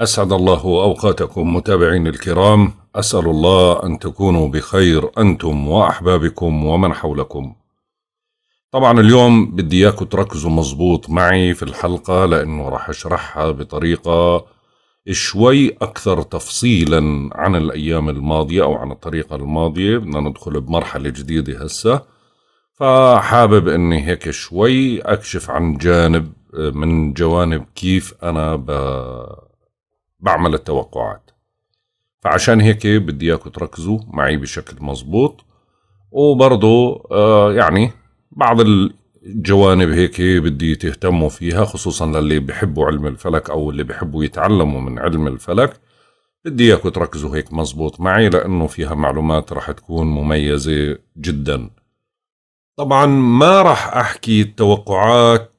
أسعد الله أوقاتكم متابعين الكرام. أسأل الله أن تكونوا بخير أنتم وأحبابكم ومن حولكم. طبعا اليوم بدي إياكم تركزوا مزبوط معي في الحلقة لأنه راح أشرحها بطريقة شوي أكثر تفصيلا عن الأيام الماضية أو عن الطريقة الماضية. بدنا ندخل بمرحلة جديدة هسه. فحابب أني هيك شوي أكشف عن جانب من جوانب كيف أنا. بعمل التوقعات. فعشان هيك بدي إياكم تركزوا معي بشكل مزبوط وبرضو آه يعني بعض الجوانب هيك بدي تهتموا فيها خصوصا للي بحبوا علم الفلك أو اللي بحبوا يتعلموا من علم الفلك. بدي إياكم تركزوا هيك مزبوط معي لأنه فيها معلومات رح تكون مميزة جدا. طبعا ما رح أحكي التوقعات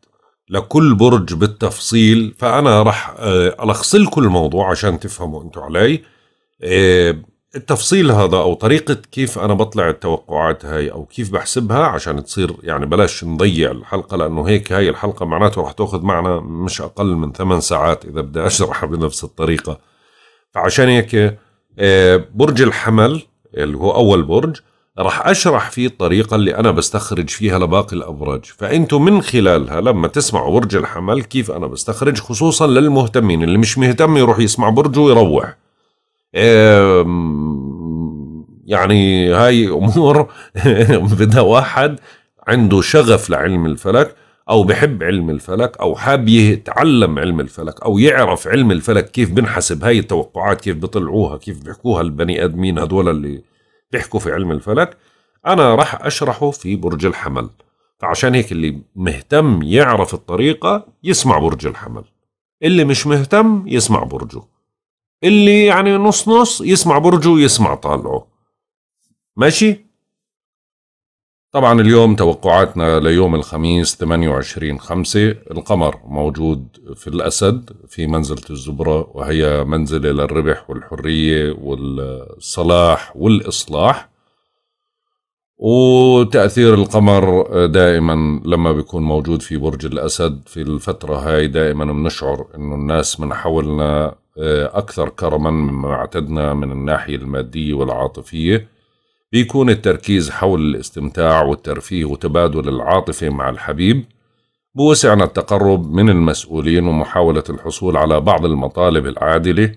لكل برج بالتفصيل فأنا راح آه، ألخص لكم الموضوع عشان تفهموا أنتم علي. آه، التفصيل هذا أو طريقة كيف أنا بطلع التوقعات هاي أو كيف بحسبها عشان تصير يعني بلاش نضيع الحلقة لأنه هيك هاي الحلقة معناته راح تأخذ معنا مش أقل من ثمان ساعات إذا بدي أشرحها بنفس الطريقة. فعشان هيك آه، برج الحمل اللي هو أول برج راح أشرح فيه الطريقة اللي أنا بستخرج فيها لباقي الأبراج. فأنتم من خلالها لما تسمعوا برج الحمل كيف أنا بستخرج خصوصا للمهتمين. اللي مش مهتم يروح يسمع برج ويروح. يعني هاي أمور بدها واحد عنده شغف لعلم الفلك أو بحب علم الفلك أو حاب يتعلم علم الفلك أو يعرف علم الفلك كيف بنحسب هاي التوقعات كيف بيطلعوها كيف بيحكوها البني آدمين هدول اللي بيحكوا في علم الفلك أنا راح أشرحه في برج الحمل. فعشان هيك اللي مهتم يعرف الطريقة يسمع برج الحمل. اللي مش مهتم يسمع برجه. اللي يعني نص نص يسمع برجه ويسمع طالعه. ماشي؟ طبعا اليوم توقعاتنا ليوم الخميس 28 خمسة القمر موجود في الأسد في منزلة الزبرة وهي منزلة للربح والحرية والصلاح والإصلاح. وتأثير القمر دائما لما بيكون موجود في برج الأسد في الفترة هاي دائما بنشعر أنه الناس من حولنا آه، أكثر كرما مما اعتدنا من الناحية المادية والعاطفية. بيكون التركيز حول الاستمتاع والترفيه وتبادل العاطفة مع الحبيب بوسعنا التقرب من المسؤولين ومحاولة الحصول على بعض المطالب العادلة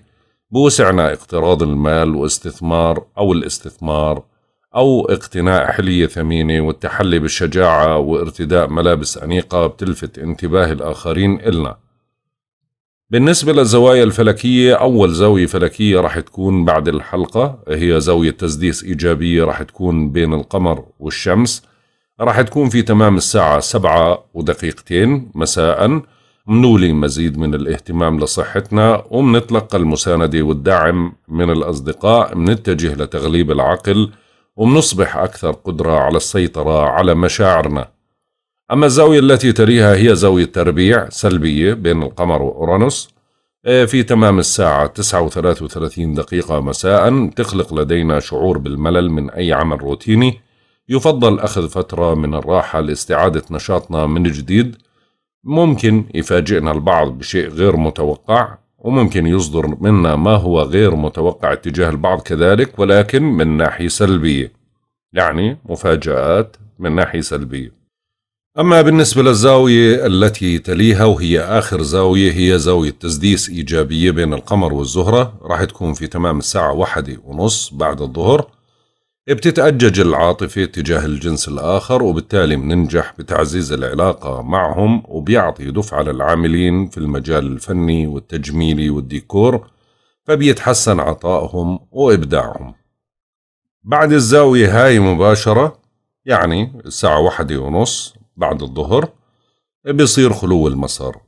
بوسعنا اقتراض المال واستثمار أو الاستثمار أو اقتناء حلية ثمينة والتحلي بالشجاعة وارتداء ملابس أنيقة بتلفت انتباه الآخرين إلنا. بالنسبة للزوايا الفلكية أول زاوية فلكية راح تكون بعد الحلقة هي زاوية تسديس إيجابية راح تكون بين القمر والشمس. راح تكون في تمام الساعة سبعة ودقيقتين مساء. منولي مزيد من الاهتمام لصحتنا ومنتلقى المساندة والدعم من الأصدقاء منتجه لتغليب العقل ومنصبح أكثر قدرة على السيطرة على مشاعرنا. أما الزاوية التي تليها هي زاوية تربيع سلبية بين القمر وأورانوس آه، في تمام الساعة 9 و33 دقيقة مساء تخلق لدينا شعور بالملل من أي عمل روتيني. يفضل أخذ فترة من الراحة لاستعادة نشاطنا من جديد. ممكن يفاجئنا البعض بشيء غير متوقع وممكن يصدر منا ما هو غير متوقع اتجاه البعض كذلك ولكن من ناحية سلبية يعني مفاجآت من ناحية سلبية. أما بالنسبة للزاوية التي تليها وهي آخر زاوية هي زاوية تسديس إيجابية بين القمر والزهرة. راح تكون في تمام الساعة واحدة ونص بعد الظهر. بتتأجج العاطفة تجاه الجنس الآخر وبالتالي بننجح بتعزيز العلاقة معهم وبيعطي دفعة للعاملين في المجال الفني والتجميلي والديكور فبيتحسن عطائهم وإبداعهم. بعد الزاوية هاي مباشرة يعني الساعة واحدة ونص بعد الظهر بيصير خلو المسار.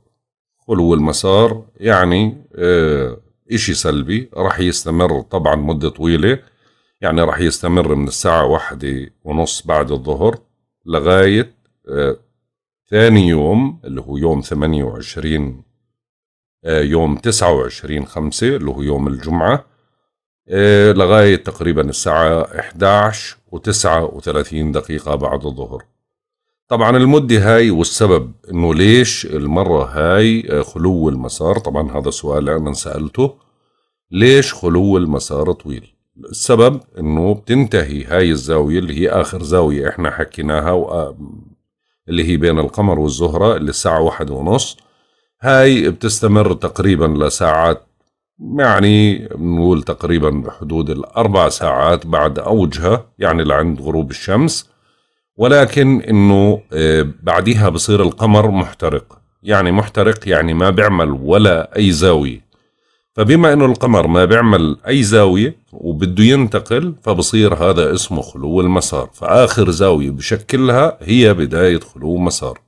خلو المسار يعني آه إشي سلبي راح يستمر طبعا مدة طويلة. يعني راح يستمر من الساعة واحدة ونص بعد الظهر لغاية آه ثاني يوم اللي هو يوم ثمانية وعشرين آه يوم تسعة وعشرين خمسة اللي هو يوم الجمعة لغاية تقريبا الساعة 11 وتسعة وثلاثين دقيقة بعد الظهر. طبعا المدة هاي والسبب إنه ليش المرة هاي خلو المسار؟ طبعا هذا سؤال أنا سألته. ليش خلو المسار طويل؟ السبب إنه بتنتهي هاي الزاوية اللي هي آخر زاوية إحنا حكيناها اللي هي بين القمر والزهرة اللي الساعة واحد ونص. هاي بتستمر تقريبا لساعات يعني نقول تقريبا بحدود الأربع ساعات بعد أوجها يعني لعند غروب الشمس. ولكن إنه آه، بعدها بصير القمر محترق. يعني محترق يعني ما بيعمل ولا أي زاوية. فبما إنه القمر ما بيعمل أي زاوية وبده ينتقل فبصير هذا اسمه خلو المسار. فآخر زاوية بشكلها هي بداية خلو مسار.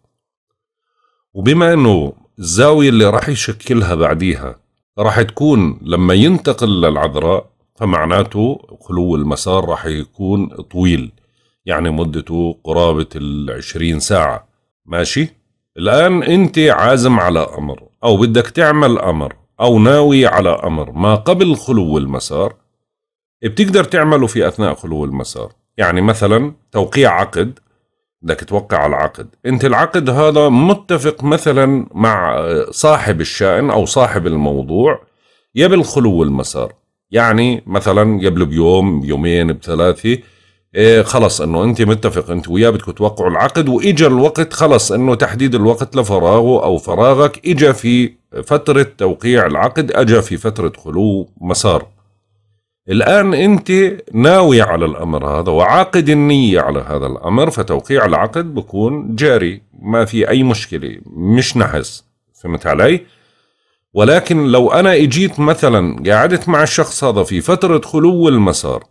وبما إنه الزاوية اللي راح يشكلها بعديها راح تكون لما ينتقل للعذراء فمعناته خلو المسار راح يكون طويل. يعني مدته قرابة العشرين ساعة. ماشي؟ الآن أنت عازم على أمر أو بدك تعمل أمر أو ناوي على أمر ما قبل خلو المسار. بتقدر تعمله في أثناء خلو المسار. يعني مثلا توقيع عقد بدك توقع العقد. أنت العقد هذا متفق مثلا مع صاحب الشأن أو صاحب الموضوع يبل خلو المسار. يعني مثلا قبل بيوم بيومين بثلاثة إيه خلص إنه أنت متفق أنت وياه بدكم توقعوا العقد وإجا الوقت خلص إنه تحديد الوقت لفراغه أو فراغك إجا في فترة توقيع العقد أجا في فترة خلو مسار الآن أنت ناوي على الأمر هذا وعاقد النية على هذا الأمر فتوقيع العقد بكون جاري ما في أي مشكلة مش نحس فهمت علي؟ ولكن لو أنا إجيت مثلا قعدت مع الشخص هذا في فترة خلو المسار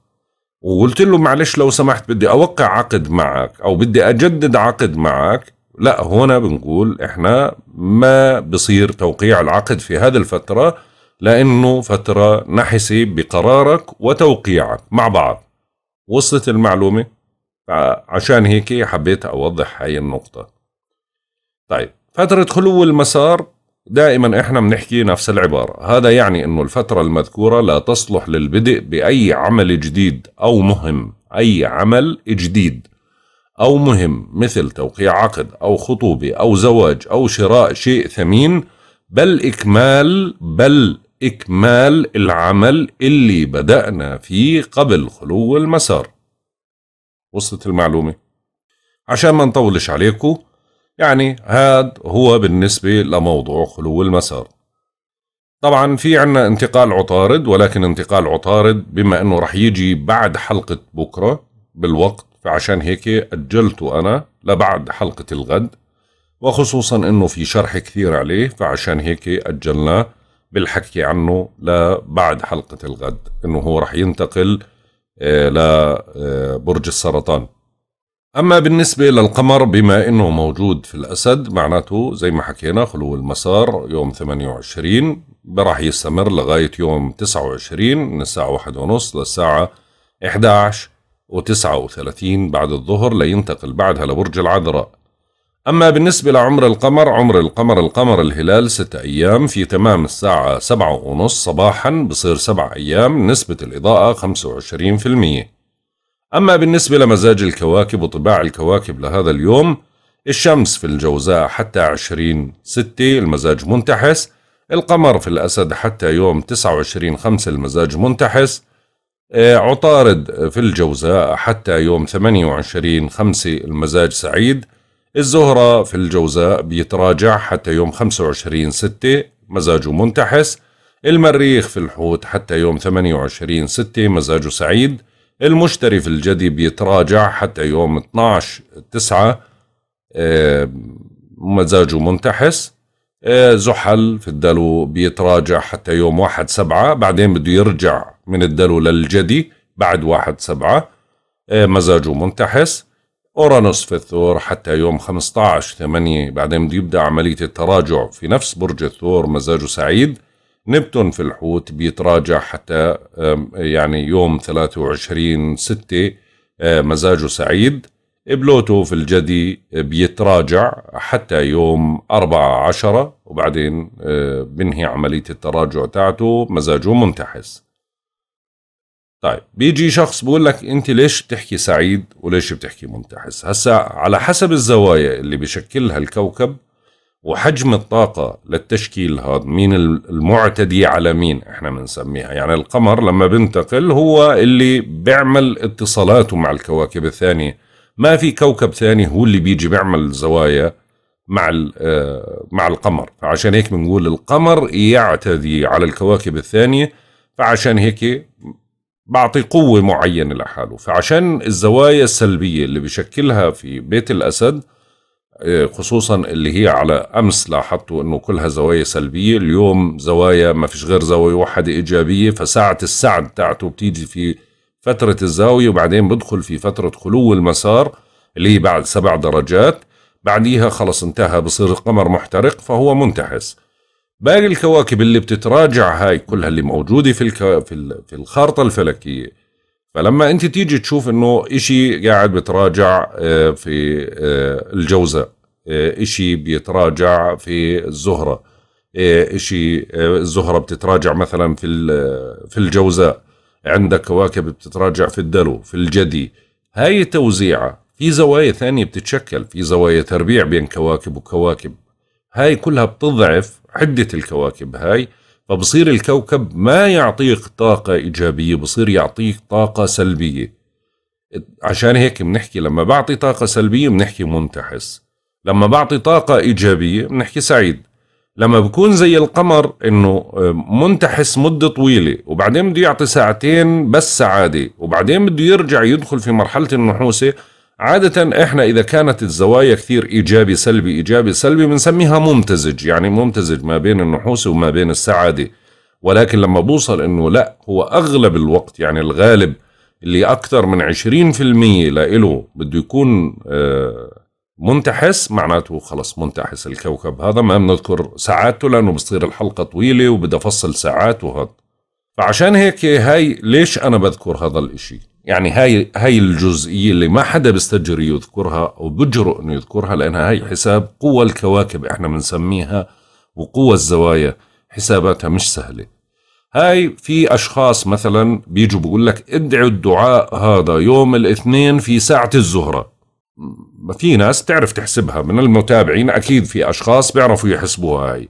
وقلت له معلش لو سمحت بدي أوقع عقد معك أو بدي أجدد عقد معك لا هنا بنقول إحنا ما بصير توقيع العقد في هذه الفترة لأنه فترة نحسي بقرارك وتوقيعك مع بعض. وصلت المعلومة؟ عشان هيك حبيت أوضح هاي النقطة. طيب فترة خلو المسار دائما إحنا بنحكي نفس العبارة. هذا يعني إنه الفترة المذكورة لا تصلح للبدء بأي عمل جديد أو مهم. أي عمل جديد أو مهم مثل توقيع عقد أو خطوبة أو زواج أو شراء شيء ثمين بل إكمال بل إكمال العمل اللي بدأنا فيه قبل خلو المسار. وصلت المعلومة؟ عشان ما نطولش عليكم يعني هذا هو بالنسبة لموضوع خلو المسار. طبعا في عنا انتقال عطارد ولكن انتقال عطارد بما إنه رح يجي بعد حلقة بكرة بالوقت فعشان هيك أجلته أنا لبعد حلقة الغد. وخصوصا إنه في شرح كثير عليه فعشان هيك أجلناه بالحكي عنه لبعد حلقة الغد إنه هو رح ينتقل آه، لبرج آه، السرطان. أما بالنسبة للقمر بما إنه موجود في الأسد معناته زي ما حكينا خلو المسار يوم 28 راح يستمر لغاية يوم 29 من الساعة واحد ونص للساعة 11 و39 بعد الظهر لينتقل بعدها لبرج العذراء. أما بالنسبة لعمر القمر عمر القمر القمر الهلال ستة أيام في تمام الساعة سبعة ونص صباحا بصير سبع أيام نسبة الإضاءة 25% أما بالنسبة لمزاج الكواكب وطباع الكواكب لهذا اليوم الشمس في الجوزاء حتى 20 ستة المزاج منتحس. القمر في الأسد حتى يوم 29 خمسة المزاج منتحس. آه، عطارد في الجوزاء حتى يوم 28 خمسة المزاج سعيد. الزهرة في الجوزاء بيتراجع حتى يوم 25 ستة مزاجه منتحس. المريخ في الحوت حتى يوم 28 ستة مزاجه سعيد. المشتري في الجدي بيتراجع حتى يوم 12 9 آه، مزاجه منتحس آه، زحل في الدلو بيتراجع حتى يوم 1 7 بعدين بده يرجع من الدلو للجدي بعد 1 7 آه، مزاجه منتحس أورانوس في الثور حتى يوم 15 8 بعدين بده يبدأ عملية التراجع في نفس برج الثور مزاجه سعيد نبتون في الحوت بيتراجع حتى يعني يوم 23 6 مزاجه سعيد. بلوتو في الجدي بيتراجع حتى يوم 4 10 وبعدين بنهي عملية التراجع تاعته مزاجه منتحس. طيب بيجي شخص بقول لك أنت ليش بتحكي سعيد وليش بتحكي منتحس؟ هسا على حسب الزوايا اللي بشكلها الكوكب وحجم الطاقة للتشكيل هذا مين المعتدي على مين إحنا بنسميها. يعني القمر لما بنتقل هو اللي بيعمل اتصالاته مع الكواكب الثانية. ما في كوكب ثاني هو اللي بيجي بيعمل زوايا مع آه، مع القمر. فعشان هيك بنقول القمر يعتدي على الكواكب الثانية فعشان هيك بعطي قوة معينة لحاله. فعشان الزوايا السلبية اللي بشكلها في بيت الأسد خصوصا اللي هي على أمس لاحظتوا أنه كلها زوايا سلبية. اليوم زوايا ما فيش غير زاوية واحدة إيجابية فساعة السعد تاعته بتيجي في فترة الزاوية وبعدين بدخل في فترة خلو المسار اللي هي بعد سبع درجات. بعديها خلص انتهى بصير القمر محترق فهو منتحس. باقي الكواكب اللي بتتراجع هاي كلها اللي موجودة في. في, في الخارطة الفلكية. فلما انت تيجي تشوف انه اشي قاعد بتراجع آه، في آه، الجوزاء آه، اشي بيتراجع في الزهرة اشي الزهرة بتتراجع مثلا في في الجوزاء عندك كواكب بتتراجع في الدلو في الجدي. هاي توزيعة. في زوايا ثانية بتتشكل في زوايا تربيع بين كواكب وكواكب. هاي كلها بتضعف عدة الكواكب هاي. فبصير الكوكب ما يعطيك طاقة إيجابية بصير يعطيك طاقة سلبية. عشان هيك بنحكي لما بعطي طاقة سلبية بنحكي منتحس. لما بعطي طاقة إيجابية بنحكي سعيد. لما بكون زي القمر إنه منتحس مدة طويلة وبعدين بده يعطي ساعتين بس سعادة وبعدين بده يرجع يدخل في مرحلة النحوسة عادة إحنا إذا كانت الزوايا كثير إيجابي سلبي إيجابي سلبي بنسميها ممتزج. يعني ممتزج ما بين النحوس وما بين السعادة. ولكن لما بوصل إنه لا هو أغلب الوقت يعني الغالب اللي أكثر من عشرين في المية لإله بده يكون آه، منتحس معناته خلص منتحس الكوكب هذا. ما بنذكر ساعاته لأنه بصير الحلقة طويلة وبدي أفصل ساعات وهذا. فعشان هيك هاي ليش أنا بذكر هذا الإشي؟ يعني هاي هاي الجزئية اللي ما حدا بيستجري يذكرها أو بجرؤ إنه يذكرها لأنها هاي حساب قوى الكواكب إحنا بنسميها وقوى الزوايا حساباتها مش سهلة. هاي في أشخاص مثلا بيجوا بقول لك ادعوا الدعاء هذا يوم الاثنين في ساعة الزهرة. في ناس تعرف تحسبها من المتابعين أكيد في أشخاص بيعرفوا يحسبوها هاي.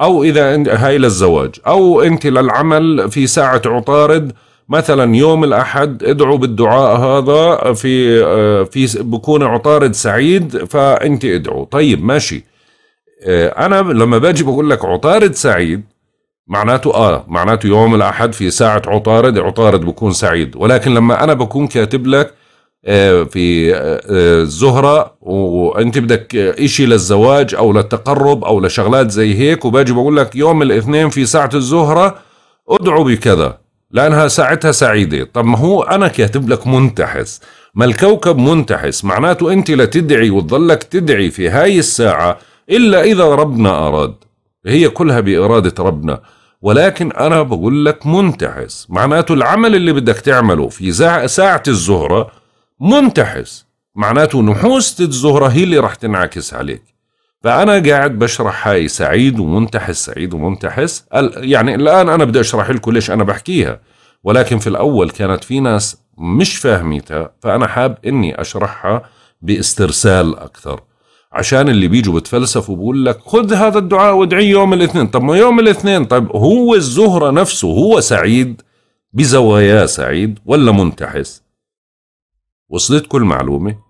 أو إذا هاي للزواج. أو أنت للعمل في ساعة عطارد مثلا يوم الأحد ادعوا بالدعاء هذا في آه، في بكون عطارد سعيد فأنت ادعوا طيب ماشي. آه، أنا لما باجي بقول لك عطارد سعيد معناته آه معناته يوم الأحد في ساعة عطارد عطارد بكون سعيد. ولكن لما أنا بكون كاتب لك آه، في الزهرة وأنت بدك إشي للزواج أو للتقرب أو لشغلات زي هيك وباجي بقول لك يوم الاثنين في ساعة الزهرة ادعوا بكذا. لأنها ساعتها سعيدة. طب ما هو أنا كاتب لك منتحس. ما الكوكب منتحس معناته أنت لا تدعي وتظلك تدعي في هاي الساعة إلا إذا ربنا أراد. هي كلها بإرادة ربنا. ولكن أنا بقول لك منتحس. معناته العمل اللي بدك تعمله في ساعة الزهرة منتحس. معناته نحوسة الزهرة هي اللي راح تنعكس عليك. فأنا قاعد بشرح هاي سعيد ومنتحس سعيد ومنتحس. يعني الآن أنا بدي أشرح لكم ليش أنا بحكيها. ولكن في الأول كانت في ناس مش فاهميتها فأنا حاب إني أشرحها باسترسال أكثر. عشان اللي بيجوا بتفلسفوا بقول لك خذ هذا الدعاء وادعي يوم الاثنين. طب ما يوم الاثنين؟ طيب هو الزهرة نفسه هو سعيد بزواياه سعيد ولا منتحس؟ وصلت كل معلومة؟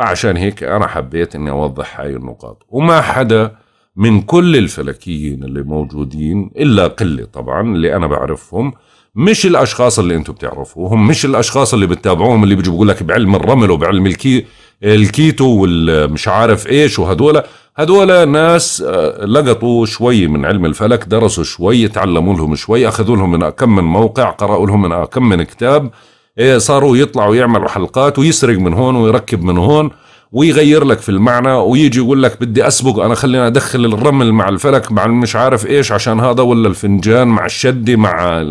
فعشان هيك أنا حبيت إني أوضح هاي النقاط. وما حدا من كل الفلكيين اللي موجودين إلا قلة طبعا اللي أنا بعرفهم مش الأشخاص اللي أنتم بتعرفوهم مش الأشخاص اللي بتتابعوهم اللي بيقول لك بعلم الرمل وبعلم الكي الكيتو والمش عارف إيش وهدول. هدول ناس آه، لقطوا شوي من علم الفلك درسوا شوي تعلموا لهم شوي أخذوا لهم من كم من موقع قرأوا لهم من كم من كتاب. صاروا يطلعوا يعملوا حلقات ويسرق من هون ويركب من هون ويغير لك في المعنى ويجي يقول لك بدي أسبق أنا خلينا أدخل الرمل مع الفلك مع مش عارف إيش عشان هذا ولا الفنجان مع الشدة مع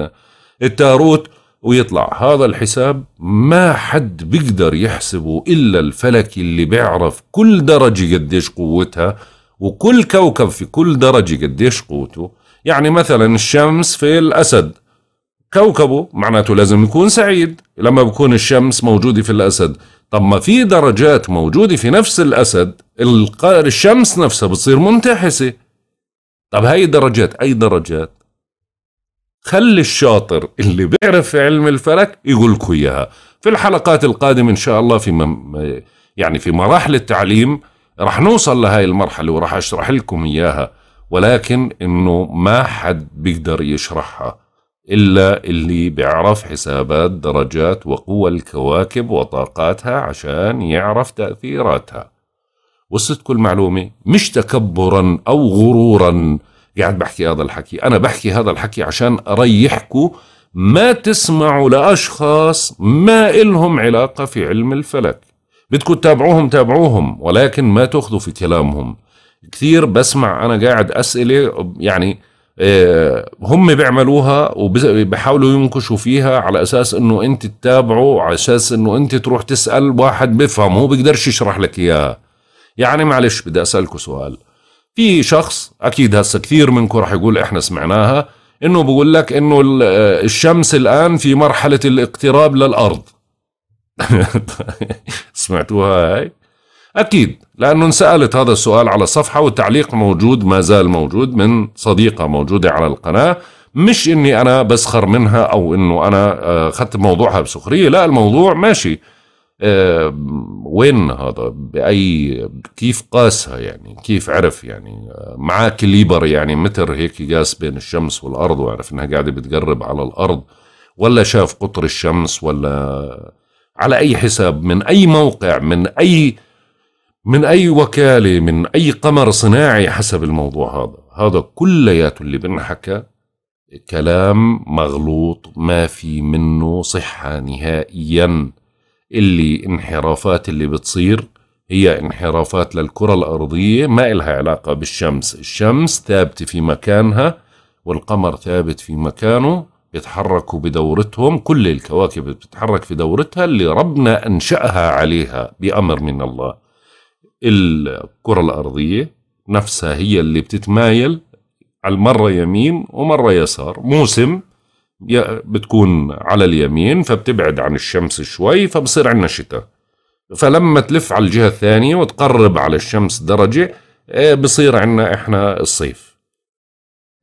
التاروت ويطلع. هذا الحساب ما حد بيقدر يحسبه إلا الفلكي اللي بيعرف كل درجة قديش قوتها وكل كوكب في كل درجة قديش قوته. يعني مثلا الشمس في الأسد كوكبه معناته لازم يكون سعيد. لما بكون الشمس موجودة في الأسد طب ما في درجات موجودة في نفس الأسد الشمس نفسها بتصير منتحسة. طب هاي درجات أي درجات؟ خلي الشاطر اللي بيعرف في علم الفلك يقول لكم إياها. في الحلقات القادمة إن شاء الله في مم يعني في مراحل التعليم رح نوصل لهاي المرحلة ورح أشرح لكم إياها ولكن إنه ما حد بيقدر يشرحها. إلا اللي بيعرف حسابات درجات وقوى الكواكب وطاقاتها عشان يعرف تأثيراتها. وصلت كل معلومة مش تكبرا أو غرورا. قاعد بحكي هذا الحكي. أنا بحكي هذا الحكي عشان أريحكم ما تسمعوا لأشخاص ما إلهم علاقة في علم الفلك. بدكم تتابعوهم تابعوهم ولكن ما تأخذوا في كلامهم. كثير بسمع أنا قاعد أسئلة يعني هم بيعملوها وبيحاولوا ينكشوا فيها على أساس إنه أنت تتابعه على أساس إنه أنت تروح تسأل واحد بيفهم هو بيقدرش يشرح لك اياها يعني معلش بدي أسألكم سؤال. في شخص أكيد هسه كثير منكم راح يقول إحنا سمعناها إنه بقول لك إنه الشمس الآن في مرحلة الاقتراب للأرض. سمعتوها هاي؟ أكيد لأنه انسألت هذا السؤال على الصفحه والتعليق موجود ما زال موجود من صديقة موجودة على القناة. مش إني أنا بسخر منها أو إنه أنا آه، اخذت موضوعها بسخرية لا الموضوع ماشي. أه وين هذا؟ بأي كيف قاسها يعني؟ كيف عرف يعني؟ آه، معاه كليبر يعني متر هيك قاس بين الشمس والأرض وعرف إنها قاعدة بتقرب على الأرض ولا شاف قطر الشمس ولا على أي حساب من أي موقع من أي من أي وكالة من أي قمر صناعي حسب الموضوع هذا. هذا كلياته اللي بنحكى كلام مغلوط ما في منه صحة نهائيا. اللي انحرافات اللي بتصير هي انحرافات للكرة الأرضية ما إلها علاقة بالشمس. الشمس ثابتة في مكانها والقمر ثابت في مكانه بيتحركوا بدورتهم. كل الكواكب بتتحرك في دورتها اللي ربنا أنشأها عليها بأمر من الله. الكرة الأرضية نفسها هي اللي بتتمايل على مرة يمين ومرة يسار. موسم بتكون على اليمين فبتبعد عن الشمس شوي فبصير عندنا شتاء. فلما تلف على الجهة الثانية وتقرب على الشمس درجة إيه، بصير عندنا إحنا الصيف.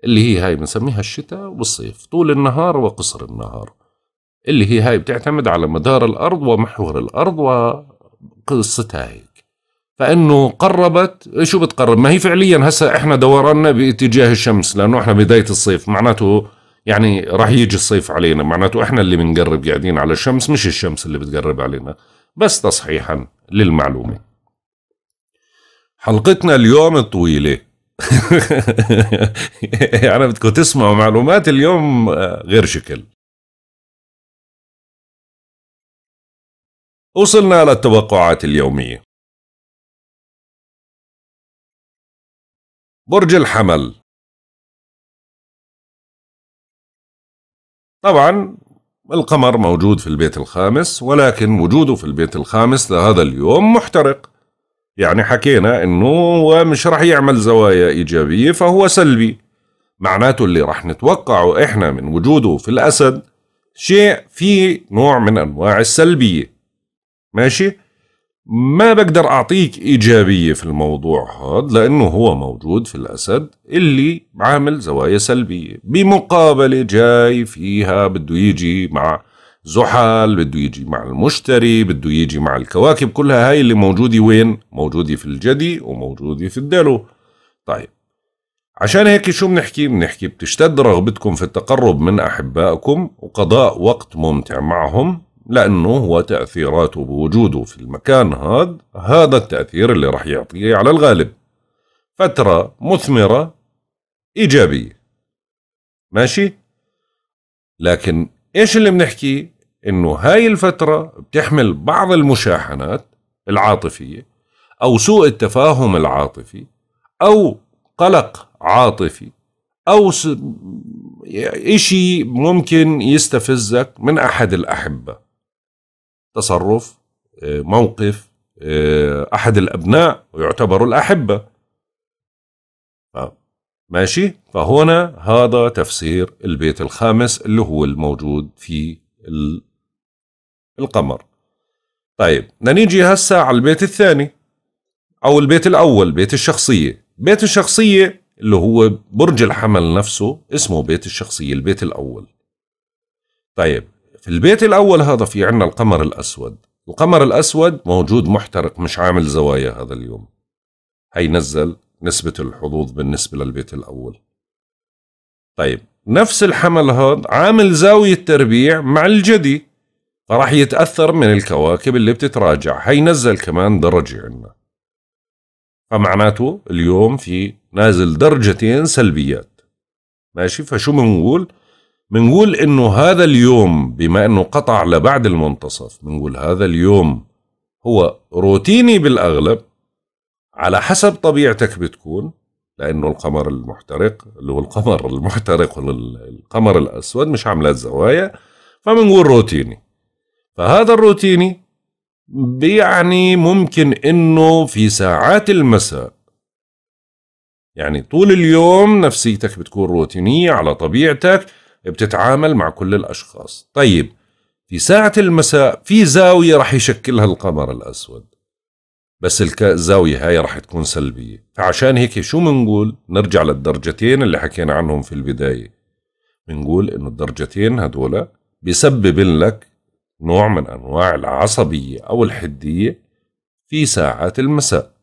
اللي هي هاي بنسميها الشتاء والصيف. طول النهار وقصر النهار. اللي هي هاي بتعتمد على مدار الأرض ومحور الأرض وقصتها هيك فإنه قربت شو بتقرب؟ ما هي فعليا هسه إحنا دورنا باتجاه الشمس لأنه إحنا بداية الصيف معناته يعني راح يجي الصيف علينا معناته إحنا اللي بنقرب قاعدين على الشمس مش الشمس اللي بتقرب علينا. بس تصحيحا للمعلومة. حلقتنا اليوم طويلة. يعني بدكم تسمعوا معلومات اليوم غير شكل. وصلنا للتوقعات اليومية. برج الحمل. طبعا القمر موجود في البيت الخامس ولكن وجوده في البيت الخامس لهذا اليوم محترق. يعني حكينا إنه هو مش رح يعمل زوايا إيجابية فهو سلبي. معناته اللي رح نتوقعه إحنا من وجوده في الأسد شيء فيه نوع من أنواع السلبية. ماشي؟ ما بقدر أعطيك إيجابية في الموضوع هذا لأنه هو موجود في الأسد اللي عامل زوايا سلبية. بمقابلة جاي فيها بده يجي مع زحل بده يجي مع المشتري بده يجي مع الكواكب كلها. هاي اللي موجودة وين؟ موجودة في الجدي وموجودة في الدلو. طيب عشان هيك شو بنحكي؟ بنحكي بتشتد رغبتكم في التقرب من أحبائكم وقضاء وقت ممتع معهم. لأنه هو تأثيراته بوجوده في المكان هذا هذا التأثير اللي راح يعطيه على الغالب. فترة مثمرة إيجابية. ماشي؟ لكن إيش اللي بنحكي؟ إنه هاي الفترة بتحمل بعض المشاحنات العاطفية أو سوء التفاهم العاطفي أو قلق عاطفي أو إشي ممكن يستفزك من أحد الأحبة. تصرف آه، موقف آه، أحد الأبناء ويعتبروا الأحبة. ماشي؟ فهنا هذا تفسير البيت الخامس اللي هو الموجود في القمر. طيب نيجي هسا على البيت الثاني أو البيت الأول بيت الشخصية. بيت الشخصية اللي هو برج الحمل نفسه اسمه بيت الشخصية البيت الأول. طيب في البيت الأول هذا في عندنا القمر الأسود. القمر الأسود موجود محترق مش عامل زوايا هذا اليوم. هي نزل نسبة الحظوظ بالنسبة للبيت الأول. طيب نفس الحمل هذا عامل زاوية تربيع مع الجدي. فراح يتأثر من الكواكب اللي بتتراجع. هينزل كمان درجة عندنا فمعناته اليوم في نازل درجتين سلبيات. ماشي؟ فشو بنقول؟ بنقول إنه هذا اليوم بما إنه قطع لبعد المنتصف بنقول هذا اليوم هو روتيني بالأغلب على حسب طبيعتك بتكون لأنه القمر المحترق اللي هو القمر المحترق والقمر الأسود مش عاملات زوايا فبنقول روتيني. فهذا الروتيني بيعني ممكن إنه في ساعات المساء يعني طول اليوم نفسيتك بتكون روتينية على طبيعتك بتتعامل مع كل الأشخاص. طيب في ساعة المساء في زاوية رح يشكلها القمر الأسود. بس الزاوية هاي رح تكون سلبية. فعشان هيك شو منقول؟ نرجع للدرجتين اللي حكينا عنهم في البداية. بنقول إنه الدرجتين هدول بيسبب لك نوع من أنواع العصبية أو الحدية في ساعات المساء.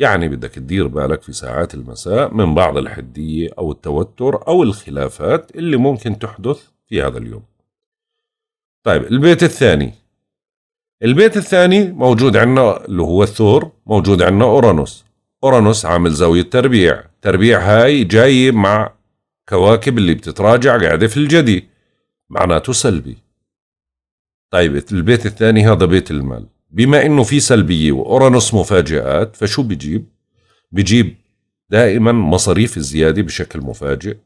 يعني بدك تدير بالك في ساعات المساء من بعض الحدية أو التوتر أو الخلافات اللي ممكن تحدث في هذا اليوم. طيب البيت الثاني. البيت الثاني موجود عندنا اللي هو الثور موجود عندنا أورانوس. أورانوس عامل زاوية تربيع. تربيع هاي جاي مع كواكب اللي بتتراجع قاعدة في الجدي معناته سلبي. طيب البيت الثاني هذا بيت المال. بما إنه في سلبية وأورانوس مفاجآت فشو بيجيب؟ بيجيب دائما مصاريف زيادة بشكل مفاجئ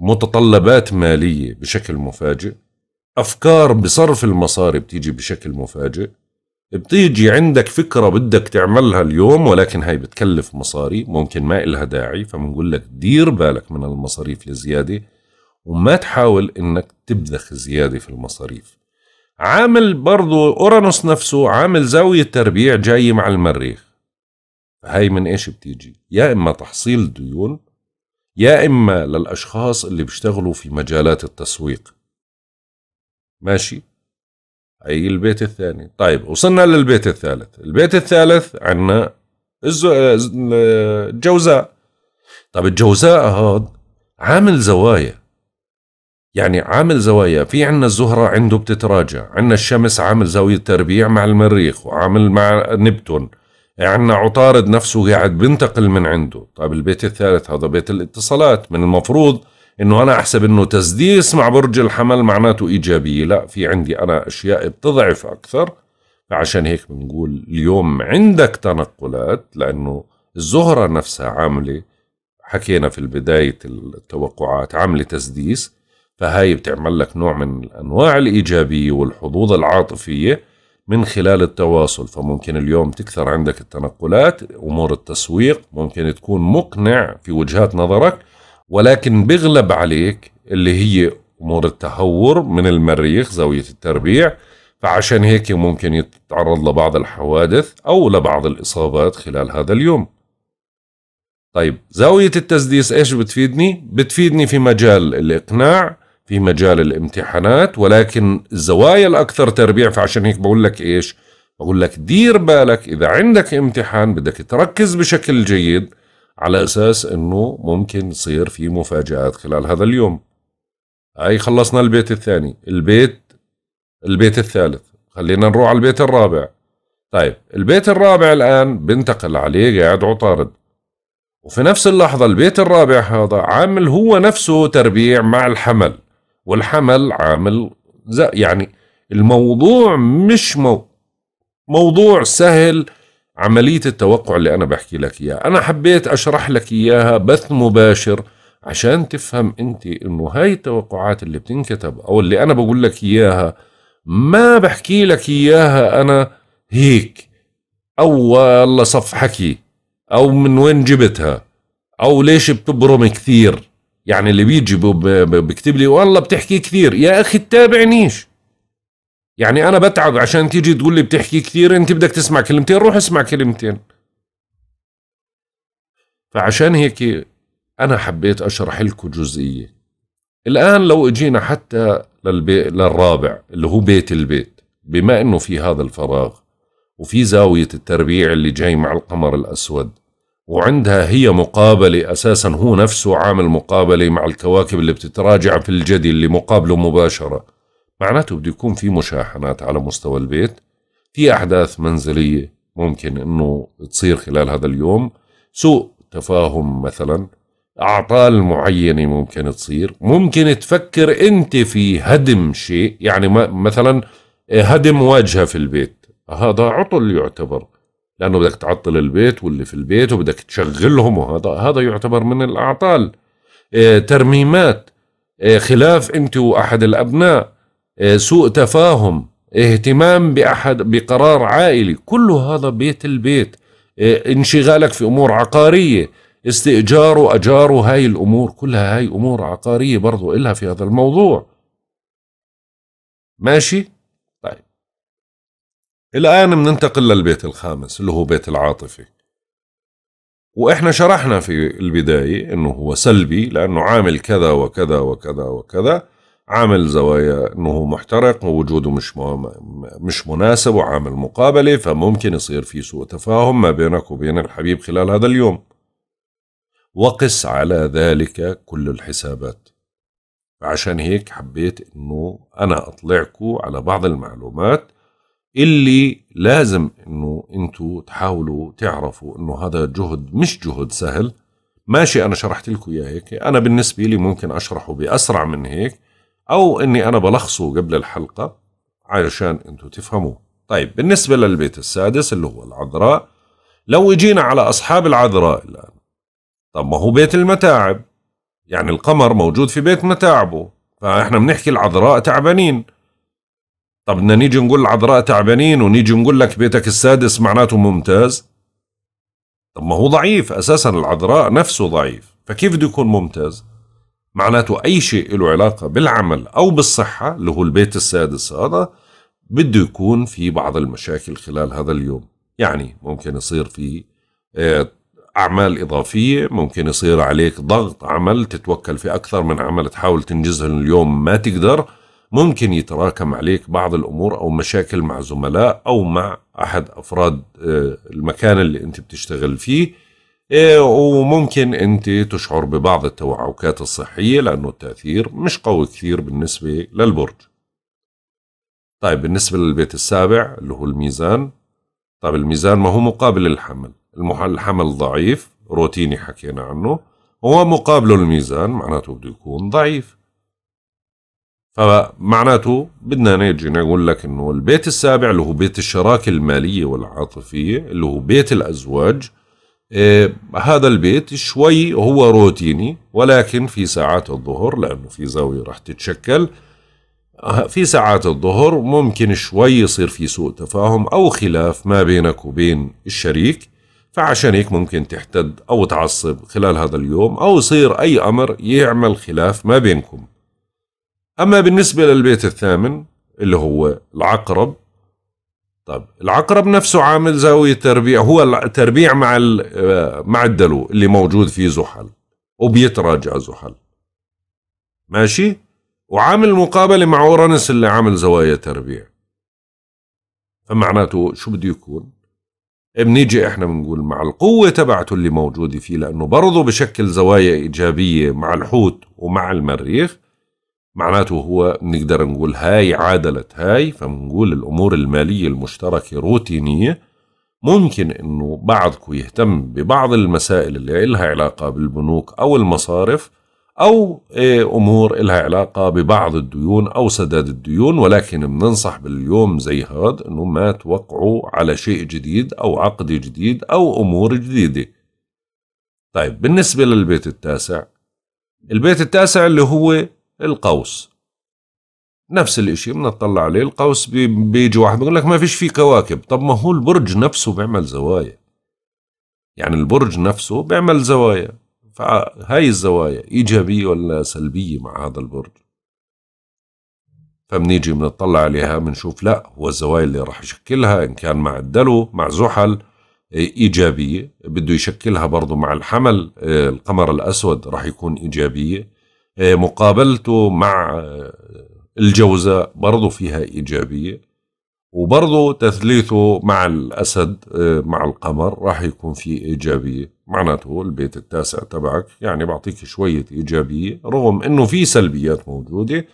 متطلبات مالية بشكل مفاجئ أفكار بصرف المصاري بتيجي بشكل مفاجئ بتيجي عندك فكرة بدك تعملها اليوم ولكن هاي بتكلف مصاري ممكن ما إلها داعي فبنقول لك دير بالك من المصاريف الزيادة وما تحاول إنك تبذخ زيادة في المصاريف. عامل برضو أورانوس نفسه عامل زاوية تربيع جاي مع المريخ. هاي من إيش بتيجي؟ يا إما تحصيل ديون يا إما للأشخاص اللي بيشتغلوا في مجالات التسويق. ماشي؟ هي البيت الثاني. طيب وصلنا للبيت الثالث. البيت الثالث عندنا الجوزاء طيب الجوزاء هذا عامل زوايا. يعني عامل زوايا في عندنا الزهرة عنده بتتراجع عندنا الشمس عامل زاوية تربيع مع المريخ وعامل مع نبتون عندنا عطارد نفسه قاعد بينتقل من عنده. طيب البيت الثالث هذا بيت الاتصالات من المفروض إنه أنا أحسب إنه تسديس مع برج الحمل معناته إيجابية. لا في عندي أنا أشياء بتضعف أكثر. فعشان هيك بنقول اليوم عندك تنقلات لأنه الزهرة نفسها عاملة حكينا في بدايه التوقعات عاملة تسديس. فهاي بتعمل لك نوع من انواع الإيجابية والحظوظ العاطفية من خلال التواصل. فممكن اليوم تكثر عندك التنقلات أمور التسويق ممكن تكون مقنع في وجهات نظرك ولكن بيغلب عليك اللي هي أمور التهور من المريخ زاوية التربيع. فعشان هيك ممكن يتعرض لبعض الحوادث أو لبعض الإصابات خلال هذا اليوم. طيب زاوية التسديس إيش بتفيدني؟ بتفيدني في مجال الإقناع في مجال الامتحانات ولكن الزوايا الأكثر تربيع فعشان هيك بقول لك إيش؟ بقول لك دير بالك إذا عندك امتحان بدك تركز بشكل جيد على أساس أنه ممكن يصير في مفاجآت خلال هذا اليوم. هاي خلصنا البيت الثاني. البيت البيت الثالث. خلينا نروح على البيت الرابع. طيب البيت الرابع الآن بنتقل عليه قاعد عطارد. وفي نفس اللحظة البيت الرابع هذا عامل هو نفسه تربيع مع الحمل. والحمل عامل يعني الموضوع مش مو موضوع سهل عملية التوقع اللي أنا بحكي لك إياها. أنا حبيت أشرح لك إياها بث مباشر عشان تفهم أنت إنه هاي التوقعات اللي بتنكتب أو اللي أنا بقول لك إياها ما بحكي لك إياها أنا هيك. أو والله صف حكي أو من وين جبتها. أو ليش بتبرم كثير. يعني اللي بيجي بكتب لي والله بتحكي كثير. يا أخي تتابعنيش. يعني أنا بتعب عشان تيجي تقول لي بتحكي كثير أنت بدك تسمع كلمتين روح اسمع كلمتين. فعشان هيك أنا حبيت أشرح لكم جزئية. الآن لو إجينا حتى للبي... للرابع اللي هو بيت البيت. بما إنه في هذا الفراغ وفي زاوية التربيع اللي جاي مع القمر الأسود وعندها هي مقابلة أساسا هو نفسه عامل مقابلة مع الكواكب اللي بتتراجع في الجدي اللي مقابله مباشرة. معناته بده يكون في مشاحنات على مستوى البيت في أحداث منزلية ممكن أنه تصير خلال هذا اليوم. سوء تفاهم مثلا أعطال معينة ممكن تصير. ممكن تفكر أنت في هدم شيء يعني مثلا هدم واجهة في البيت. هذا عطل يعتبر. لأنه بدك تعطل البيت واللي في البيت وبدك تشغلهم وهذا هذا يعتبر من الأعطال. إيه ترميمات. إيه خلاف أنت وأحد الأبناء. إيه سوء تفاهم. اهتمام باحد بقرار عائلي. كل هذا بيت البيت. انشغالك في أمور عقارية. استئجار وأجار هاي الأمور. كلها هاي أمور عقارية برضو إلها في هذا الموضوع. ماشي؟ الآن بننتقل للبيت الخامس اللي هو بيت العاطفة وإحنا شرحنا في البداية إنه هو سلبي لأنه عامل كذا وكذا وكذا وكذا عامل زوايا إنه هو محترق ووجوده مش مش مناسب وعامل مقابلة فممكن يصير في سوء تفاهم ما بينك وبين الحبيب خلال هذا اليوم. وقس على ذلك كل الحسابات. عشان هيك حبيت إنه أنا أطلعكم على بعض المعلومات اللي لازم إنه أنتوا تحاولوا تعرفوا إنه هذا جهد مش جهد سهل. ماشي أنا شرحت لكم إياه هيك. أنا بالنسبة لي ممكن أشرحه بأسرع من هيك أو إني أنا بلخصه قبل الحلقة علشان أنتوا تفهموه. طيب بالنسبة للبيت السادس اللي هو العذراء لو اجينا على أصحاب العذراء الآن طب ما هو بيت المتاعب. يعني القمر موجود في بيت متاعبه. فإحنا بنحكي العذراء تعبانين. طب بدنا نيجي نقول العذراء تعبانين ونيجي نقول لك بيتك السادس معناته ممتاز. طب ما هو ضعيف أساسا العذراء نفسه ضعيف فكيف بده يكون ممتاز؟ معناته أي شيء له علاقة بالعمل أو بالصحة اللي هو البيت السادس هذا بده يكون في بعض المشاكل خلال هذا اليوم. يعني ممكن يصير في آه، أعمال إضافية ممكن يصير عليك ضغط عمل تتوكل في أكثر من عمل تحاول تنجزها اليوم ما تقدر ممكن يتراكم عليك بعض الأمور أو مشاكل مع زملاء أو مع أحد أفراد آه، المكان اللي أنت بتشتغل فيه. آه، وممكن أنت تشعر ببعض التوعكات الصحية لأنه التأثير مش قوي كثير بالنسبة للبرج. طيب بالنسبة للبيت السابع اللي هو الميزان طيب الميزان ما هو مقابل الحمل. الحمل ضعيف روتيني حكينا عنه. هو مقابله الميزان معناته بده يكون ضعيف. فمعناته بدنا نيجي نقول لك إنه البيت السابع اللي هو بيت الشراكة المالية والعاطفية اللي هو بيت الأزواج إيه هذا البيت شوي هو روتيني ولكن في ساعات الظهر لأنه في زاوية راح تتشكل في ساعات الظهر ممكن شوي يصير في سوء تفاهم أو خلاف ما بينك وبين الشريك فعشان هيك ممكن تحتد أو تعصب خلال هذا اليوم أو يصير أي أمر يعمل خلاف ما بينكم. أما بالنسبة للبيت الثامن اللي هو العقرب طيب العقرب نفسه عامل زاوية تربيع هو تربيع مع مع الدلو اللي موجود فيه زحل وبيتراجع زحل. ماشي؟ وعامل مقابلة مع أورانس اللي عامل زوايا تربيع. فمعناته شو بده يكون؟ بنيجي إحنا بنقول مع القوة تبعته اللي موجودة فيه لأنه برضه بشكل زوايا إيجابية مع الحوت ومع المريخ معناته هو نقدر نقول هاي عادلت هاي فبنقول الأمور المالية المشتركة روتينية ممكن إنه بعضكم يهتم ببعض المسائل اللي لها علاقة بالبنوك أو المصارف أو إيه، أمور لها علاقة ببعض الديون أو سداد الديون ولكن بننصح باليوم زي هذا إنه ما توقعوا على شيء جديد أو عقد جديد أو أمور جديدة. طيب بالنسبة للبيت التاسع البيت التاسع اللي هو القوس. نفس الإشي بنطلع عليه القوس بيجي واحد بيقول لك ما فيش فيه كواكب. طب ما هو البرج نفسه بيعمل زوايا. يعني البرج نفسه بيعمل زوايا. فهاي الزوايا إيجابية ولا سلبية مع هذا البرج؟ فبنيجي بنطلع عليها بنشوف لا هو الزوايا اللي راح يشكلها إن كان مع الدلو مع زحل إيجابية. بده يشكلها برضو مع الحمل القمر الأسود راح يكون إيجابية. مقابلته مع الجوزاء برضو فيها إيجابية وبرضه تثليثه مع الأسد آه، مع القمر راح يكون في إيجابية. معناته البيت التاسع تبعك يعني بعطيك شوية إيجابية رغم أنه في سلبيات موجودة.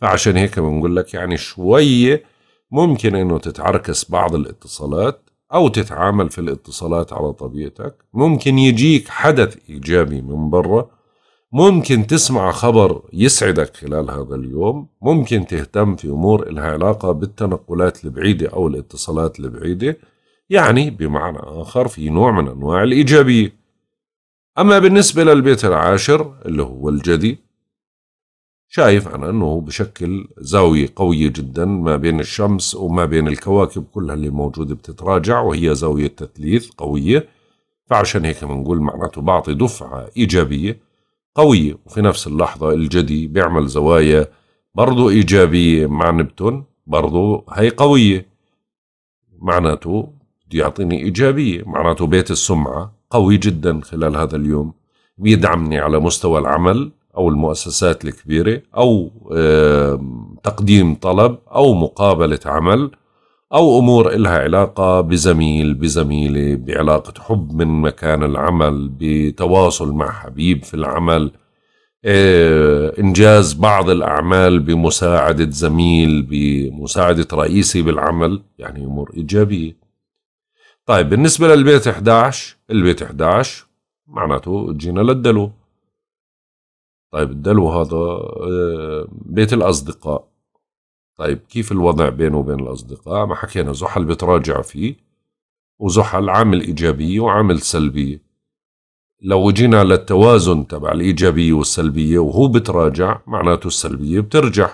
فعشان هيك بنقول لك يعني شوية ممكن أنه تتعركس بعض الاتصالات أو تتعامل في الاتصالات على طبيعتك. ممكن يجيك حدث إيجابي من برا ممكن تسمع خبر يسعدك خلال هذا اليوم ممكن تهتم في أمور لها علاقة بالتنقلات البعيدة أو الاتصالات البعيدة يعني بمعنى آخر في نوع من أنواع الإيجابية. أما بالنسبة للبيت العاشر اللي هو الجدي شايف أنا أنه بشكل زاوية قوية جدا ما بين الشمس وما بين الكواكب كلها اللي موجودة بتتراجع وهي زاوية تثليث قوية. فعشان هيك بنقول معناته بعطي دفعة إيجابية. قوية وفي نفس اللحظة الجدي بيعمل زوايا برضو إيجابية مع نبتون برضو هي قوية. معناته بده يعطيني إيجابية معناته بيت السمعة قوي جدا خلال هذا اليوم. بيدعمني على مستوى العمل أو المؤسسات الكبيرة أو تقديم طلب أو مقابلة عمل. أو أمور إلها علاقة بزميل بزميلة بعلاقة حب من مكان العمل بتواصل مع حبيب في العمل آه، إنجاز بعض الأعمال بمساعدة زميل بمساعدة رئيسي بالعمل يعني أمور إيجابية. طيب بالنسبة للبيت 11 البيت 11 معناته جينا للدلو. طيب الدلو هذا آه، بيت الأصدقاء. طيب كيف الوضع بينه وبين الأصدقاء؟ ما حكينا زحل بتراجع فيه وزحل عامل إيجابية وعامل سلبية. لو جينا للتوازن تبع الإيجابية والسلبية وهو بتراجع معناته السلبية بترجع.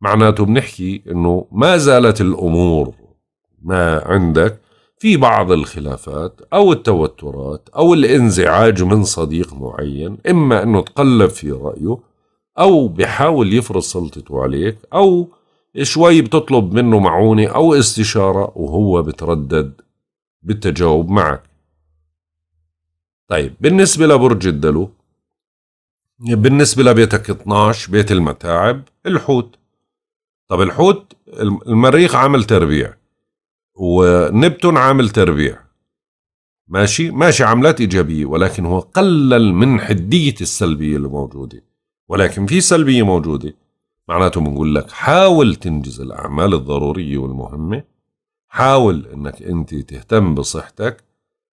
معناته بنحكي إنه ما زالت الأمور ما عندك في بعض الخلافات أو التوترات أو الإنزعاج من صديق معين إما أنه تقلب في رأيه أو بحاول يفرض سلطته عليك أو شوي بتطلب منه معونة أو استشارة وهو بتردد بالتجاوب معك. طيب بالنسبة لبرج الدلو بالنسبة لبيتك 12 بيت المتاعب الحوت. طب الحوت المريخ عامل تربيع ونبتون عامل تربيع. ماشي؟ ماشي عملات إيجابية ولكن هو قلل من حدية السلبية اللي موجودة. ولكن في سلبية موجودة. معناته بنقول لك حاول تنجز الأعمال الضرورية والمهمة. حاول أنك أنت تهتم بصحتك.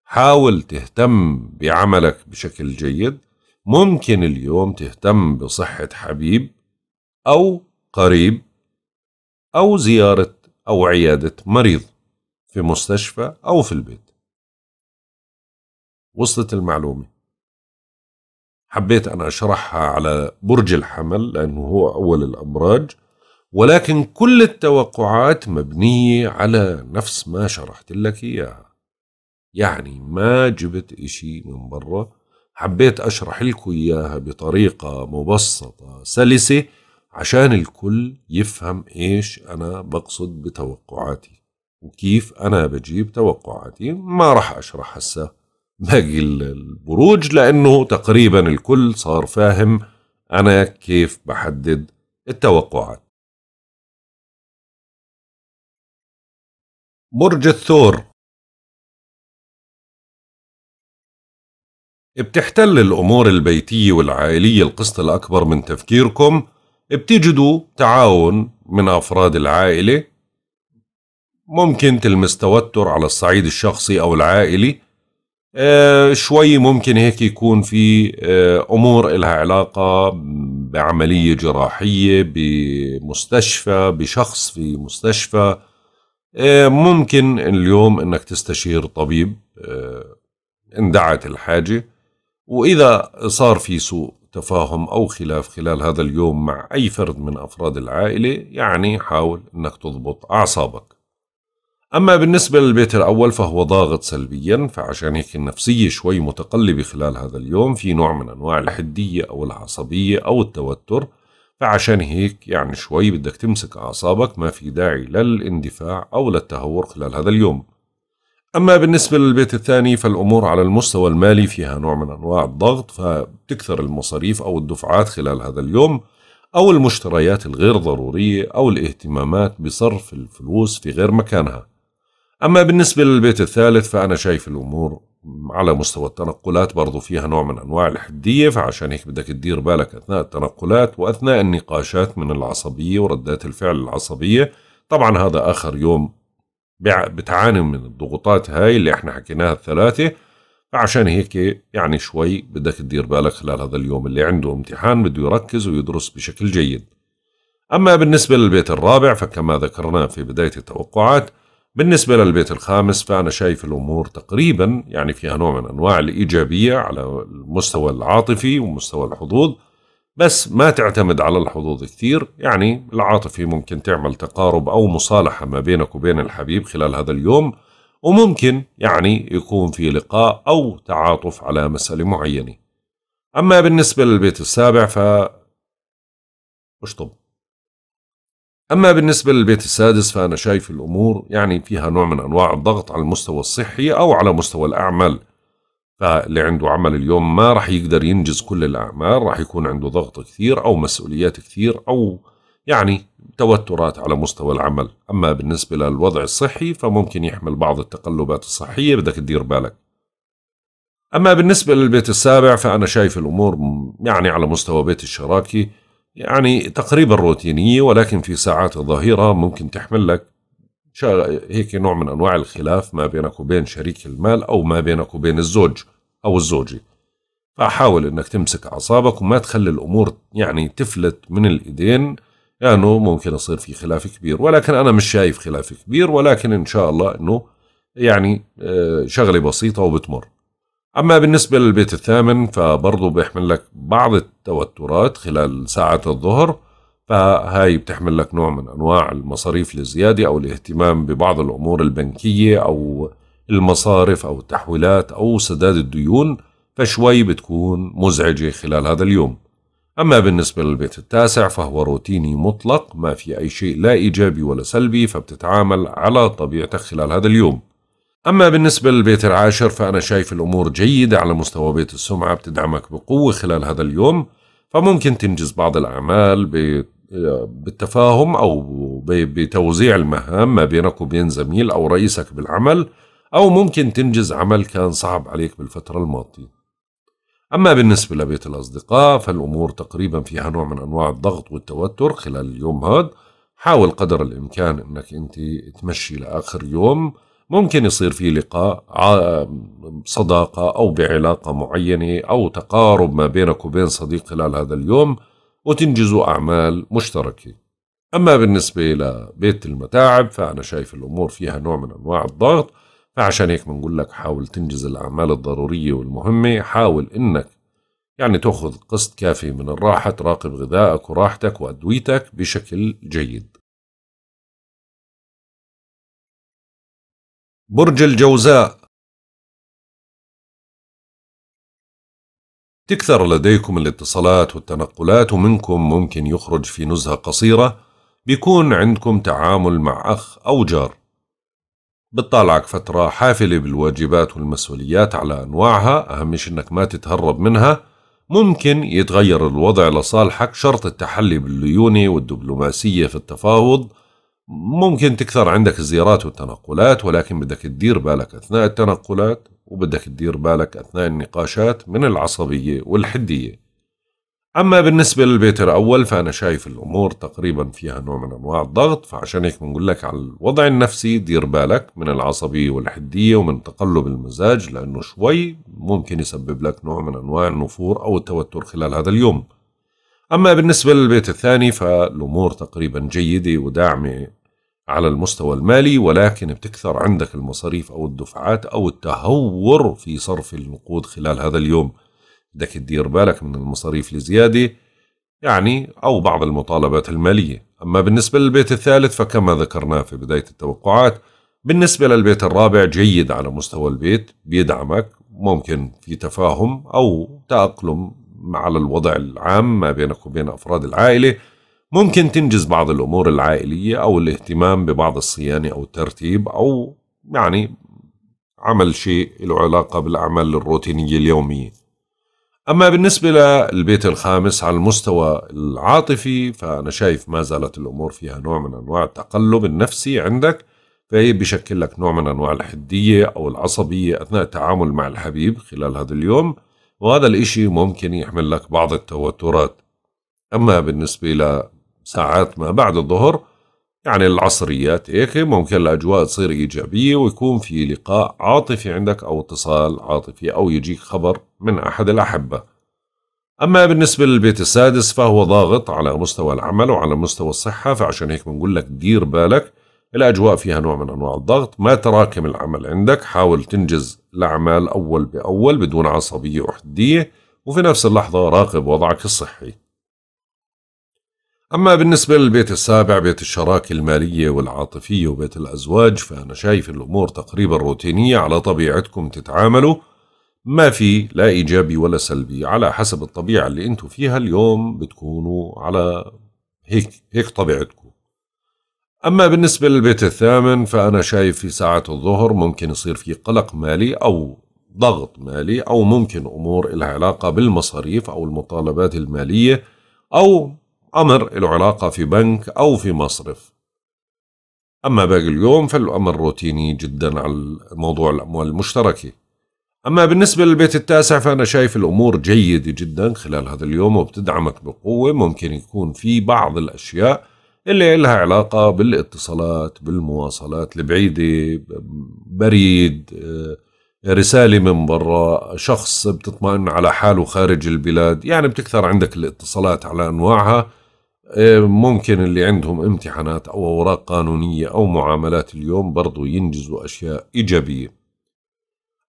حاول تهتم بعملك بشكل جيد. ممكن اليوم تهتم بصحة حبيب أو قريب أو زيارة أو عيادة مريض في مستشفى أو في البيت. وصلت المعلومة. حبيت أنا أشرحها على برج الحمل لأنه هو أول الأبراج ولكن كل التوقعات مبنية على نفس ما شرحت لك إياها. يعني ما جبت إشي من برا حبيت أشرح لكم إياها بطريقة مبسطة سلسة عشان الكل يفهم إيش أنا بقصد بتوقعاتي وكيف أنا بجيب توقعاتي. ما راح أشرح هسه باقي البروج لأنه تقريبا الكل صار فاهم أنا كيف بحدد التوقعات. برج الثور. بتحتل الأمور البيتية والعائلية القسط الأكبر من تفكيركم بتجدوا تعاون من أفراد العائلة. ممكن تلمس توتر على الصعيد الشخصي أو العائلي شوي ممكن هيك يكون في آه، أمور لها علاقة بعملية جراحية بمستشفى بشخص في مستشفى. آه، ممكن اليوم إنك تستشير طبيب ان دعت الحاجة. وإذا صار في سوء تفاهم أو خلاف خلال هذا اليوم مع أي فرد من أفراد العائلة يعني حاول إنك تضبط أعصابك. أما بالنسبة للبيت الأول فهو ضاغط سلبيا فعشان هيك النفسية شوي متقلبة خلال هذا اليوم في نوع من أنواع الحدية أو العصبية أو التوتر فعشان هيك يعني شوي بدك تمسك أعصابك ما في داعي للإندفاع أو للتهور خلال هذا اليوم. أما بالنسبة للبيت الثاني فالأمور على المستوى المالي فيها نوع من أنواع الضغط فبتكثر المصاريف أو الدفعات خلال هذا اليوم أو المشتريات الغير ضرورية أو الاهتمامات بصرف الفلوس في غير مكانها. أما بالنسبة للبيت الثالث فأنا شايف الأمور على مستوى التنقلات برضو فيها نوع من أنواع الحدية فعشان هيك بدك تدير بالك أثناء التنقلات وأثناء النقاشات من العصبية وردات الفعل العصبية. طبعا هذا آخر يوم بتعاني من الضغوطات هاي اللي إحنا حكيناها الثلاثة. فعشان هيك يعني شوي بدك تدير بالك خلال هذا اليوم اللي عنده امتحان بده يركز ويدرس بشكل جيد. أما بالنسبة للبيت الرابع فكما ذكرنا في بداية التوقعات بالنسبة للبيت الخامس فأنا شايف الأمور تقريبا يعني فيها نوع من أنواع الإيجابية على المستوى العاطفي ومستوى الحظوظ بس ما تعتمد على الحظوظ كثير. يعني العاطفي ممكن تعمل تقارب أو مصالحة ما بينك وبين الحبيب خلال هذا اليوم وممكن يعني يكون في لقاء أو تعاطف على مسألة معينة. أما بالنسبة للبيت السابع ف أشطب. أما بالنسبة للبيت السادس فأنا شايف الأمور يعني فيها نوع من أنواع الضغط على المستوى الصحي أو على مستوى الأعمال. فاللي عنده عمل اليوم ما راح يقدر ينجز كل الأعمال راح يكون عنده ضغط كثير أو مسؤوليات كثير أو يعني توترات على مستوى العمل. أما بالنسبة للوضع الصحي فممكن يحمل بعض التقلبات الصحية بدك تدير بالك. أما بالنسبة للبيت السابع فأنا شايف الأمور يعني على مستوى بيت الشراكي يعني تقريبا روتينية ولكن في ساعات الظهيرة ممكن تحمل لك هيك نوع من أنواع الخلاف ما بينك وبين شريك المال أو ما بينك وبين الزوج أو الزوجة. فحاول أنك تمسك أعصابك وما تخلي الأمور يعني تفلت من الإيدين. لأنه يعني ممكن يصير في خلاف كبير. ولكن أنا مش شايف خلاف كبير ولكن إن شاء الله أنه يعني آه، شغلة بسيطة وبتمر. أما بالنسبة للبيت الثامن فبرضه بيحمل لك بعض التوترات خلال ساعة الظهر فهاي بتحمل لك نوع من أنواع المصاريف الزيادة أو الاهتمام ببعض الأمور البنكية أو المصارف أو التحويلات أو سداد الديون فشوي بتكون مزعجة خلال هذا اليوم. أما بالنسبة للبيت التاسع فهو روتيني مطلق ما في أي شيء لا إيجابي ولا سلبي فبتتعامل على طبيعتك خلال هذا اليوم. أما بالنسبة للبيت العاشر فأنا شايف الأمور جيدة على مستوى بيت السمعة بتدعمك بقوة خلال هذا اليوم. فممكن تنجز بعض الأعمال بالتفاهم أو بتوزيع المهام ما بينك وبين زميل أو رئيسك بالعمل أو ممكن تنجز عمل كان صعب عليك بالفترة الماضية. أما بالنسبة لبيت الأصدقاء فالأمور تقريبا فيها نوع من أنواع الضغط والتوتر خلال اليوم هذا. حاول قدر الإمكان أنك أنت تمشي لآخر يوم. ممكن يصير في لقاء صداقة أو بعلاقة معينة أو تقارب ما بينك وبين صديق خلال هذا اليوم وتنجزوا أعمال مشتركة. أما بالنسبة لبيت المتاعب فأنا شايف الأمور فيها نوع من أنواع الضغط فعشان هيك بنقول لك حاول تنجز الأعمال الضرورية والمهمة حاول إنك يعني تأخذ قسط كافي من الراحة تراقب غذائك وراحتك وأدويتك بشكل جيد. برج الجوزاء. تكثر لديكم الاتصالات والتنقلات ومنكم ممكن يخرج في نزهة قصيرة بيكون عندكم تعامل مع أخ أو جار. بتطالعك فترة حافلة بالواجبات والمسؤوليات على أنواعها أهم شيء أنك ما تتهرب منها. ممكن يتغير الوضع لصالحك شرط التحلي بالليونة والدبلوماسية في التفاوض. ممكن تكثر عندك الزيارات والتنقلات ولكن بدك تدير بالك أثناء التنقلات وبدك تدير بالك أثناء النقاشات من العصبية والحدية. أما بالنسبة للبيت الأول فأنا شايف الأمور تقريبا فيها نوع من أنواع الضغط فعشان هيك بنقول لك على الوضع النفسي دير بالك من العصبية والحدية ومن تقلب المزاج لأنه شوي ممكن يسبب لك نوع من أنواع النفور أو التوتر خلال هذا اليوم. أما بالنسبة للبيت الثاني فالأمور تقريبا جيدة وداعمة على المستوى المالي ولكن بتكثر عندك المصاريف أو الدفعات أو التهور في صرف النقود خلال هذا اليوم. بدك تدير بالك من المصاريف الزيادة يعني أو بعض المطالبات المالية. أما بالنسبة للبيت الثالث فكما ذكرنا في بداية التوقعات بالنسبة للبيت الرابع جيد على مستوى البيت بيدعمك ممكن في تفاهم أو تأقلم على الوضع العام ما بينك وبين أفراد العائلة. ممكن تنجز بعض الأمور العائلية أو الاهتمام ببعض الصيانة أو الترتيب أو يعني عمل شيء له علاقة بالأعمال الروتينية اليومية. أما بالنسبة للبيت الخامس على المستوى العاطفي فأنا شايف ما زالت الأمور فيها نوع من أنواع التقلب النفسي عندك فهي بشكل لك نوع من أنواع الحدية أو العصبية أثناء التعامل مع الحبيب خلال هذا اليوم وهذا الإشي ممكن يحمل لك بعض التوترات. أما بالنسبة لساعات ما بعد الظهر يعني العصريات هيك ممكن الأجواء تصير إيجابية ويكون في لقاء عاطفي عندك أو اتصال عاطفي أو يجيك خبر من أحد الأحبة. أما بالنسبة للبيت السادس فهو ضاغط على مستوى العمل وعلى مستوى الصحة فعشان هيك بنقول لك دير بالك. الأجواء فيها نوع من أنواع الضغط ما تراكم العمل عندك حاول تنجز الأعمال أول بأول بدون عصبية وحدية وفي نفس اللحظة راقب وضعك الصحي. أما بالنسبة للبيت السابع بيت الشراكة المالية والعاطفية وبيت الأزواج فأنا شايف الأمور تقريبا روتينية على طبيعتكم تتعاملوا. ما في لا إيجابي ولا سلبي على حسب الطبيعة اللي أنتم فيها اليوم بتكونوا على هيك هيك طبيعتكم. أما بالنسبة للبيت الثامن فأنا شايف في ساعة الظهر ممكن يصير في قلق مالي أو ضغط مالي أو ممكن أمور لها علاقة بالمصاريف أو المطالبات المالية أو أمر له علاقة في بنك أو في مصرف. أما باقي اليوم فالأمر روتيني جدا على موضوع الأموال المشتركة. أما بالنسبة للبيت التاسع فأنا شايف الأمور جيدة جدا خلال هذا اليوم وبتدعمك بقوة. ممكن يكون في بعض الأشياء اللي لها علاقة بالاتصالات بالمواصلات البعيدة بريد آه، رسالة من برا شخص بتطمئن على حاله خارج البلاد. يعني بتكثر عندك الاتصالات على أنواعها. ممكن اللي عندهم امتحانات أو أوراق قانونية أو معاملات اليوم برضو ينجزوا أشياء إيجابية.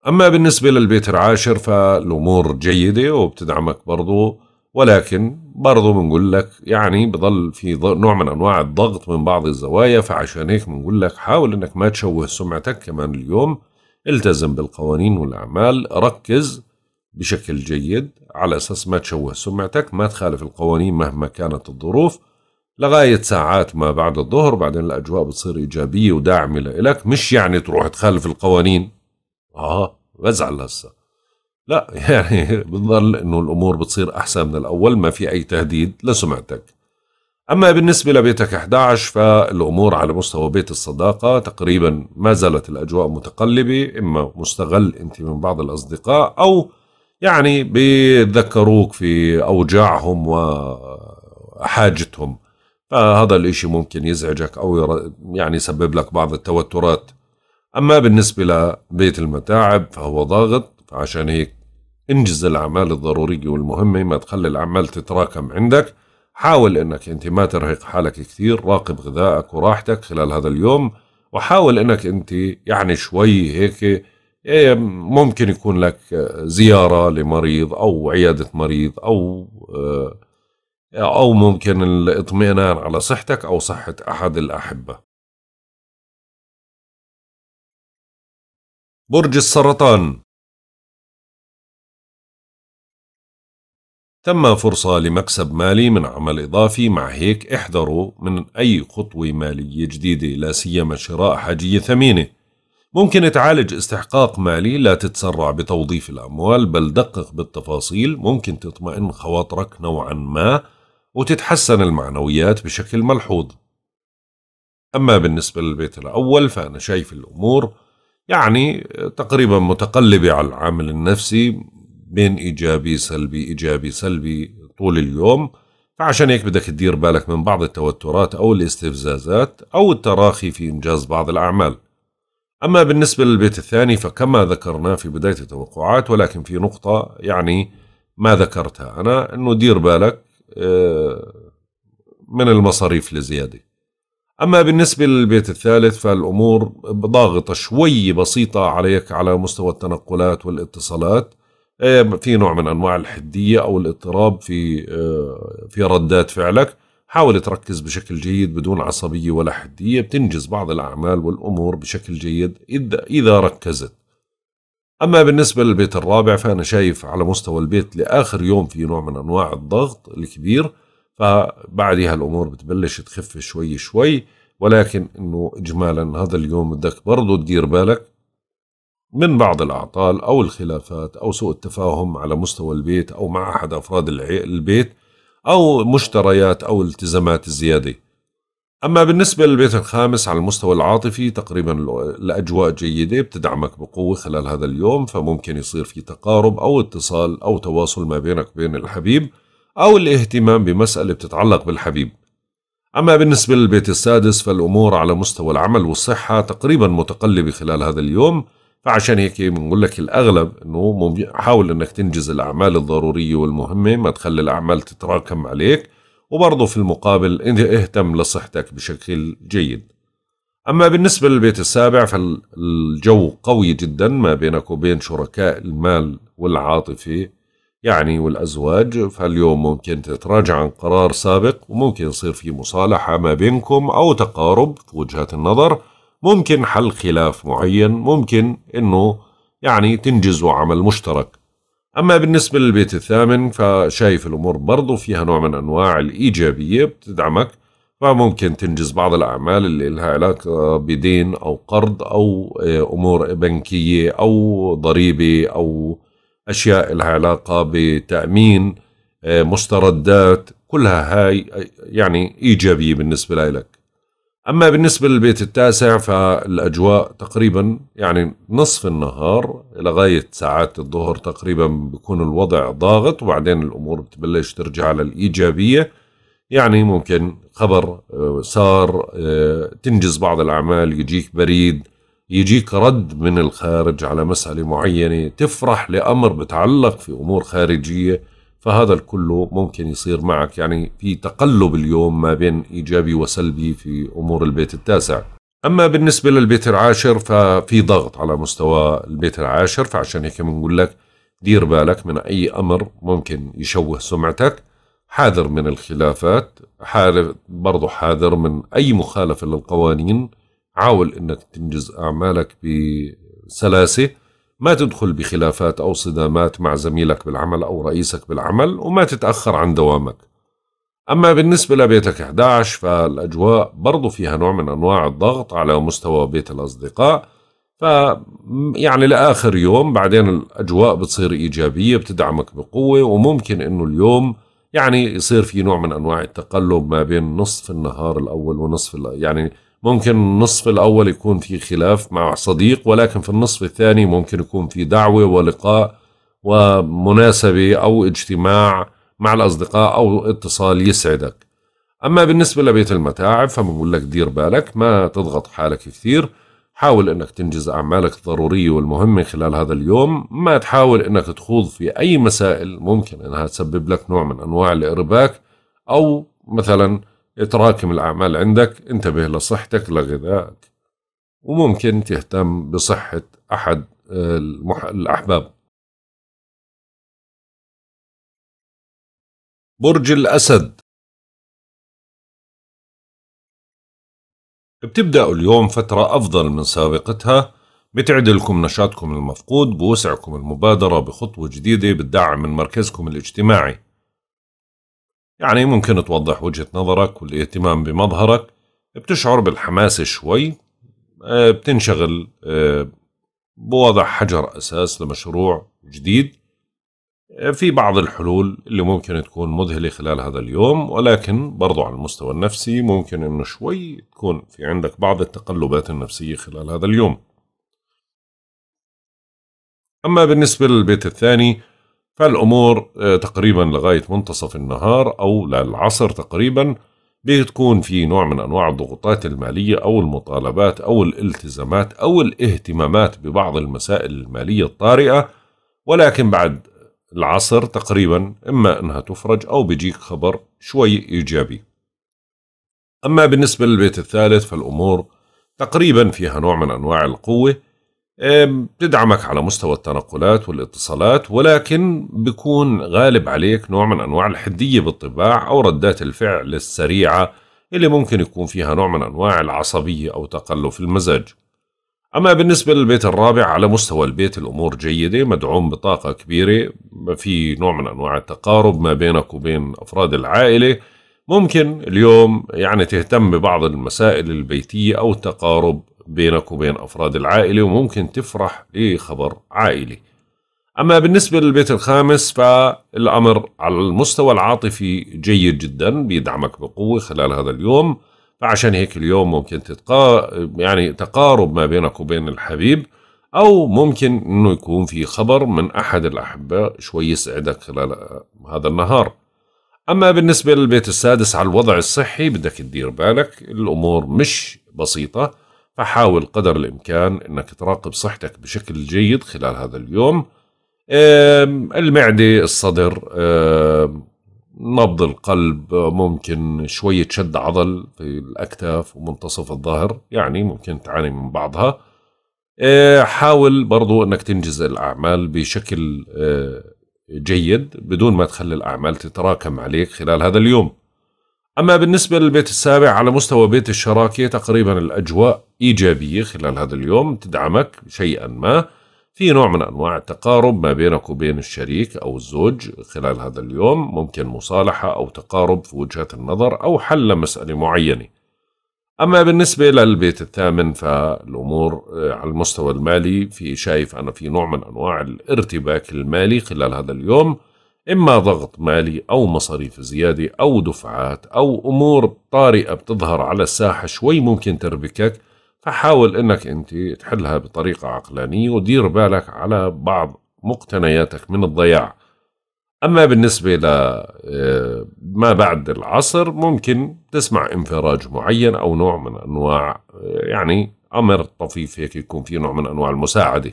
أما بالنسبة للبيت العاشر فالأمور جيدة وبتدعمك برضو ولكن برضو بنقول لك يعني بضل في نوع من أنواع الضغط من بعض الزوايا فعشان هيك بنقول لك حاول أنك ما تشوه سمعتك كمان اليوم. التزم بالقوانين والأعمال ركز بشكل جيد على أساس ما تشوه سمعتك ما تخالف القوانين مهما كانت الظروف. لغاية ساعات ما بعد الظهر بعدين الأجواء بتصير إيجابية وداعمة لك مش يعني تروح تخالف القوانين. آه بزعل هسه. لا يعني بتظل إنه الأمور بتصير أحسن من الأول ما في أي تهديد لسمعتك. أما بالنسبة لبيتك 11 فالأمور على مستوى بيت الصداقة تقريبا ما زالت الأجواء متقلبة إما مستغل أنت من بعض الأصدقاء أو يعني بيتذكروك في أوجاعهم وحاجتهم. فهذا الإشي ممكن يزعجك أو يعني يسبب لك بعض التوترات. أما بالنسبة لبيت المتاعب فهو ضاغط فعشان هيك انجز الأعمال الضرورية والمهمة ما تخلي الأعمال تتراكم عندك. حاول إنك أنت ما ترهق حالك كثير راقب غذائك وراحتك خلال هذا اليوم وحاول إنك أنت يعني شوي هيك ممكن يكون لك زيارة لمريض أو عيادة مريض أو آه، أو ممكن الاطمئنان على صحتك أو صحة أحد الأحبة. برج السرطان. تم فرصة لمكسب مالي من عمل إضافي مع هيك احذروا من أي خطوة مالية جديدة لا سيما شراء حاجية ثمينة. ممكن تعالج استحقاق مالي لا تتسرع بتوظيف الأموال بل دقق بالتفاصيل. ممكن تطمئن خواطرك نوعا ما وتتحسن المعنويات بشكل ملحوظ. أما بالنسبة للبيت الأول فأنا شايف الأمور يعني تقريبا متقلبة على العامل النفسي بين إيجابي سلبي إيجابي سلبي طول اليوم. فعشان هيك بدك تدير بالك من بعض التوترات أو الاستفزازات أو التراخي في إنجاز بعض الأعمال. أما بالنسبة للبيت الثاني فكما ذكرنا في بداية التوقعات ولكن في نقطة يعني ما ذكرتها أنا أنه دير بالك آه، من المصاريف الزياده أما بالنسبة للبيت الثالث فالأمور ضاغطة شوي بسيطة عليك على مستوى التنقلات والاتصالات. إيه، في نوع من أنواع الحدية أو الاضطراب في آه، في ردات فعلك. حاول تركز بشكل جيد بدون عصبية ولا حدية بتنجز بعض الأعمال والأمور بشكل جيد إذا ركزت. أما بالنسبة للبيت الرابع فأنا شايف على مستوى البيت لآخر يوم في نوع من أنواع الضغط الكبير فبعدها الأمور بتبلش تخف شوي شوي ولكن إنه إجمالا هذا اليوم بدك برضو تدير بالك من بعض الأعطال أو الخلافات أو سوء التفاهم على مستوى البيت أو مع أحد أفراد البيت. أو مشتريات أو التزامات زيادة أما بالنسبة للبيت الخامس على المستوى العاطفي تقريبا الأجواء جيدة بتدعمك بقوة خلال هذا اليوم فممكن يصير في تقارب أو اتصال أو تواصل ما بينك وبين الحبيب أو الاهتمام بمسألة بتتعلق بالحبيب. أما بالنسبة للبيت السادس فالأمور على مستوى العمل والصحة تقريبا متقلبة خلال هذا اليوم فعشان هيك بنقول لك الأغلب أنه حاول أنك تنجز الأعمال الضرورية والمهمة ما تخلي الأعمال تتراكم عليك وبرضه في المقابل اهتم لصحتك بشكل جيد. أما بالنسبة للبيت السابع فالجو قوي جدا ما بينك وبين شركاء المال والعاطفة يعني والأزواج. فاليوم ممكن تتراجع عن قرار سابق وممكن يصير في مصالحة ما بينكم أو تقارب في وجهات النظر. ممكن حل خلاف معين ممكن أنه يعني تنجزوا عمل مشترك. أما بالنسبة للبيت الثامن فشايف الأمور برضو فيها نوع من أنواع الإيجابية بتدعمك فممكن تنجز بعض الأعمال اللي لها علاقة بدين أو قرض أو آه، أمور بنكية أو ضريبة أو أشياء لها علاقة بتأمين آه، مستردات كلها هاي يعني إيجابية بالنسبة لك. أما بالنسبة للبيت التاسع فالأجواء تقريبا يعني نصف النهار لغاية ساعات الظهر تقريبا بيكون الوضع ضاغط وبعدين الأمور بتبلش ترجع على الإيجابية يعني ممكن خبر آه، صار آه، تنجز بعض الأعمال يجيك بريد يجيك رد من الخارج على مسألة معينة تفرح لأمر بتعلق في أمور خارجية. فهذا الكل ممكن يصير معك يعني في تقلب اليوم ما بين إيجابي وسلبي في أمور البيت التاسع. أما بالنسبة للبيت العاشر ففي ضغط على مستوى البيت العاشر فعشان هيك بنقول لك دير بالك من أي أمر ممكن يشوه سمعتك. حاذر من الخلافات برضو حاذر من أي مخالفة للقوانين. حاول أنك تنجز أعمالك بسلاسة. ما تدخل بخلافات أو صدامات مع زميلك بالعمل أو رئيسك بالعمل وما تتأخر عن دوامك. أما بالنسبة لبيتك 11 فالأجواء برضو فيها نوع من أنواع الضغط على مستوى بيت الأصدقاء. ف يعني لآخر يوم بعدين الأجواء بتصير إيجابية بتدعمك بقوة وممكن إنه اليوم يعني يصير في نوع من أنواع التقلب ما بين نصف النهار الأول ونصف يعني ممكن النصف الأول يكون في خلاف مع صديق ولكن في النصف الثاني ممكن يكون في دعوة ولقاء ومناسبة أو اجتماع مع الأصدقاء أو اتصال يسعدك. أما بالنسبة لبيت المتاعب فبقول لك دير بالك ما تضغط حالك كثير. حاول إنك تنجز أعمالك الضرورية والمهمة خلال هذا اليوم. ما تحاول إنك تخوض في أي مسائل ممكن إنها تسبب لك نوع من أنواع الإرباك أو مثلا تراكم الأعمال عندك انتبه لصحتك لغذائك وممكن تهتم بصحة أحد المح... الأحباب. برج الأسد. بتبدأوا اليوم فترة أفضل من سابقتها. بتعدلكم نشاطكم المفقود بوسعكم المبادرة بخطوة جديدة بتدعم من مركزكم الاجتماعي. يعني ممكن توضح وجهة نظرك والاهتمام بمظهرك. بتشعر بالحماسة شوي آه، بتنشغل آه، بوضع حجر أساس لمشروع جديد. آه، في بعض الحلول اللي ممكن تكون مذهلة خلال هذا اليوم ولكن برضو على المستوى النفسي ممكن إنه شوي تكون في عندك بعض التقلبات النفسية خلال هذا اليوم. أما بالنسبة للبيت الثاني فالأمور آه، تقريبا لغاية منتصف النهار أو للعصر تقريبا بتكون في نوع من أنواع الضغوطات المالية أو المطالبات أو الالتزامات أو الاهتمامات ببعض المسائل المالية الطارئة. ولكن بعد العصر تقريبا إما أنها تفرج أو بيجيك خبر شوي إيجابي. أما بالنسبة للبيت الثالث فالأمور تقريبا فيها نوع من أنواع القوة. بتدعمك على مستوى التنقلات والاتصالات ولكن بيكون غالب عليك نوع من أنواع الحدية بالطباع أو ردات الفعل السريعة اللي ممكن يكون فيها نوع من أنواع العصبية أو تقلب المزاج. أما بالنسبة للبيت الرابع على مستوى البيت الأمور جيدة مدعوم بطاقة كبيرة في نوع من أنواع التقارب ما بينك وبين أفراد العائلة. ممكن اليوم يعني تهتم ببعض المسائل البيتية أو التقارب بينك وبين أفراد العائلة وممكن تفرح لخبر عائلي. أما بالنسبة للبيت الخامس فالأمر على المستوى العاطفي جيد جدا بيدعمك بقوة خلال هذا اليوم. فعشان هيك اليوم ممكن تتقا يعني تقارب ما بينك وبين الحبيب أو ممكن إنه يكون في خبر من أحد الأحباء شوي يسعدك خلال هذا النهار. أما بالنسبة للبيت السادس على الوضع الصحي بدك تدير بالك الأمور مش بسيطة. فحاول قدر الإمكان أنك تراقب صحتك بشكل جيد خلال هذا اليوم. المعدة الصدر نبض القلب ممكن شوية شد عضل في الأكتاف ومنتصف الظهر يعني ممكن تعاني من بعضها. أه، حاول برضو أنك تنجز الأعمال بشكل أه، جيد بدون ما تخلي الأعمال تتراكم عليك خلال هذا اليوم. أما بالنسبة للبيت السابع على مستوى بيت الشراكة تقريبا الأجواء إيجابية خلال هذا اليوم تدعمك شيئا ما. في نوع من أنواع التقارب ما بينك وبين الشريك أو الزوج خلال هذا اليوم ممكن مصالحة أو تقارب في وجهات النظر أو حل مسألة معينة. أما بالنسبة للبيت الثامن فالأمور آه، على المستوى المالي في شايف أنا في نوع من أنواع الارتباك المالي خلال هذا اليوم. إما ضغط مالي أو مصاريف زيادة أو دفعات أو أمور طارئة بتظهر على الساحة شوي ممكن تربكك فحاول إنك أنت تحلها بطريقة عقلانية ودير بالك على بعض مقتنياتك من الضياع. أما بالنسبة لما آه، بعد العصر ممكن تسمع انفراج معين أو نوع من أنواع آه، يعني أمر طفيف هيك يكون في نوع من أنواع المساعدة.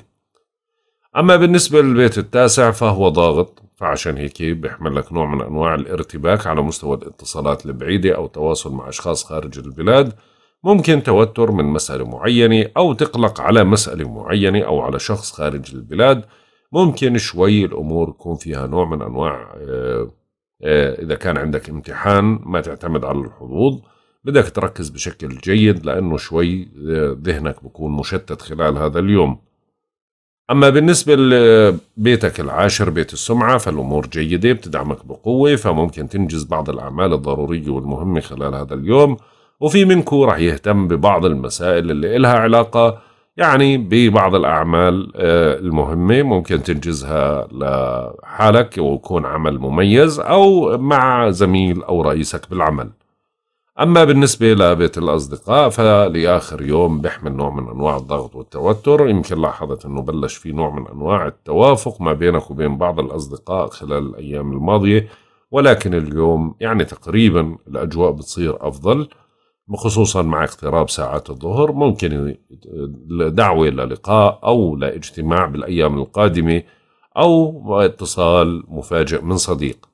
أما بالنسبة للبيت التاسع فهو ضاغط فعشان هيك بيحمل لك نوع من أنواع الارتباك على مستوى الاتصالات البعيدة أو تواصل مع أشخاص خارج البلاد. ممكن توتر من مسألة معينة أو تقلق على مسألة معينة أو على شخص خارج البلاد. ممكن شوي الأمور يكون فيها نوع من أنواع آه، آه، إذا كان عندك امتحان ما تعتمد على الحظوظ بدك تركز بشكل جيد لأنه شوي آه، ذهنك بكون مشتت خلال هذا اليوم. أما بالنسبة لبيتك العاشر بيت السمعة فالأمور جيدة بتدعمك بقوة فممكن تنجز بعض الأعمال الضرورية والمهمة خلال هذا اليوم. وفي منكم راح يهتم ببعض المسائل اللي إلها علاقة يعني ببعض الأعمال آه، المهمة. ممكن تنجزها لحالك ويكون عمل مميز أو مع زميل أو رئيسك بالعمل. أما بالنسبة لبيت الأصدقاء فلآخر يوم بيحمل نوع من أنواع الضغط والتوتر. يمكن لاحظت أنه بلش في نوع من أنواع التوافق ما بينك وبين بعض الأصدقاء خلال الأيام الماضية ولكن اليوم يعني تقريبا الأجواء بتصير أفضل خصوصا مع اقتراب ساعات الظهر. ممكن دعوة للقاء أو لاجتماع بالأيام القادمة أو اتصال مفاجئ من صديق.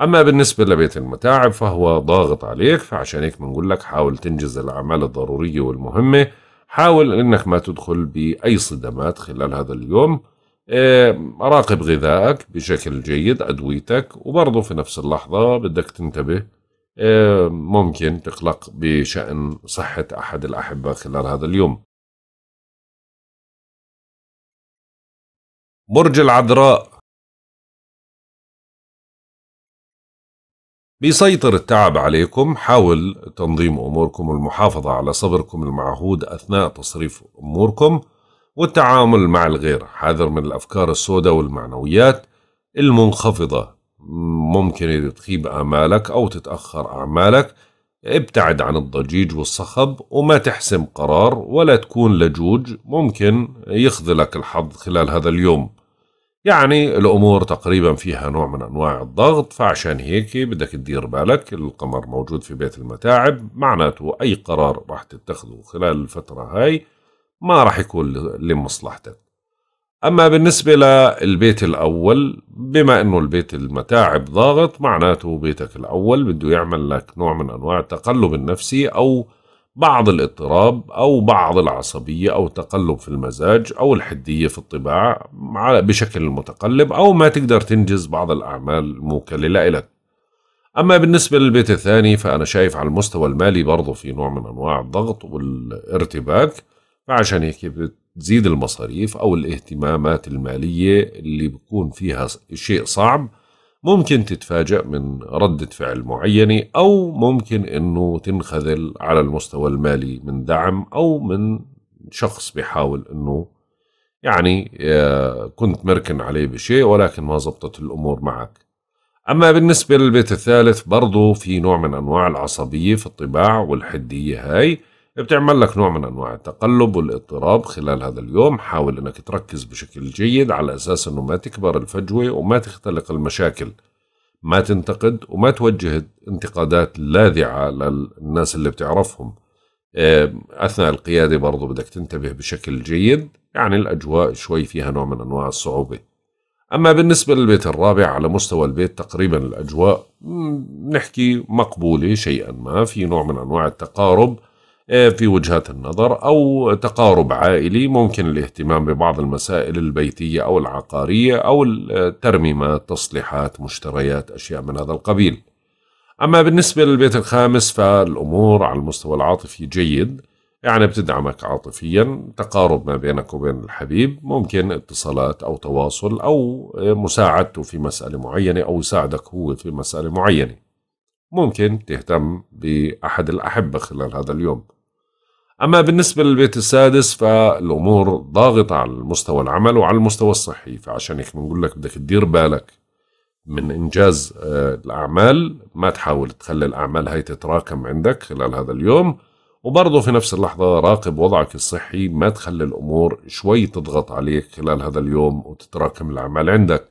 أما بالنسبة لبيت المتاعب فهو ضاغط عليك فعشان هيك بنقول لك حاول تنجز الأعمال الضرورية والمهمة. حاول إنك ما تدخل بأي صدمات خلال هذا اليوم. راقب غذائك بشكل جيد أدويتك وبرضه في نفس اللحظة بدك تنتبه آه، ممكن تقلق بشأن صحة أحد الأحبة خلال هذا اليوم. برج العذراء. بيسيطر التعب عليكم حاول تنظيم أموركم والمحافظة على صبركم المعهود أثناء تصريف أموركم والتعامل مع الغير حذر من الأفكار السوداء والمعنويات المنخفضة. ممكن تخيب آمالك أو تتأخر أعمالك ابتعد عن الضجيج والصخب وما تحسم قرار ولا تكون لجوج ممكن يخذلك الحظ خلال هذا اليوم. يعني الأمور تقريبا فيها نوع من أنواع الضغط فعشان هيك بدك تدير بالك القمر موجود في بيت المتاعب معناته أي قرار راح تتخذه خلال الفترة هاي ما راح يكون لمصلحتك. أما بالنسبة للبيت الأول بما أنه البيت المتاعب ضاغط معناته بيتك الأول بده يعمل لك نوع من أنواع التقلب النفسي أو بعض الاضطراب أو بعض العصبية أو تقلب في المزاج أو الحدية في الطباع بشكل متقلب أو ما تقدر تنجز بعض الأعمال الموكلة لك أما بالنسبة للبيت الثاني فأنا شايف على المستوى المالي برضه في نوع من أنواع الضغط والارتباك فعشان هيك بتزيد المصاريف أو الاهتمامات المالية اللي بكون فيها شيء صعب ممكن تتفاجأ من ردة فعل معينة أو ممكن أنه تنخذل على المستوى المالي من دعم أو من شخص بيحاول أنه يعني آه، كنت مركن عليه بشيء ولكن ما زبطت الأمور معك. أما بالنسبة للبيت الثالث برضو في نوع من أنواع العصبية في الطباع والحدية هاي بتعمل لك نوع من أنواع التقلب والاضطراب خلال هذا اليوم. حاول أنك تركز بشكل جيد على أساس أنه ما تكبر الفجوة وما تختلق المشاكل. ما تنتقد وما توجه انتقادات لاذعة للناس اللي بتعرفهم. أثناء القيادة برضو بدك تنتبه بشكل جيد. يعني الأجواء شوي فيها نوع من أنواع الصعوبة. أما بالنسبة للبيت الرابع على مستوى البيت تقريبا الأجواء نحكي مقبولة شيئا ما. في نوع من أنواع التقارب. في وجهات النظر أو تقارب عائلي ممكن الاهتمام ببعض المسائل البيتية أو العقارية أو الترميمات تصليحات مشتريات أشياء من هذا القبيل. أما بالنسبة للبيت الخامس فالأمور على المستوى العاطفي جيد. يعني بتدعمك عاطفيا. تقارب ما بينك وبين الحبيب ممكن اتصالات أو تواصل أو مساعدته في مسألة معينة أو يساعدك هو في مسألة معينة. ممكن تهتم بأحد الأحبة خلال هذا اليوم. أما بالنسبة للبيت السادس فالأمور ضاغطة على المستوى العمل وعلى المستوى الصحي فعشان هيك بنقول لك بدك تدير بالك من إنجاز آه، الأعمال ما تحاول تخلي الأعمال هاي تتراكم عندك خلال هذا اليوم وبرضه في نفس اللحظة راقب وضعك الصحي ما تخلي الأمور شوي تضغط عليك خلال هذا اليوم وتتراكم الأعمال عندك.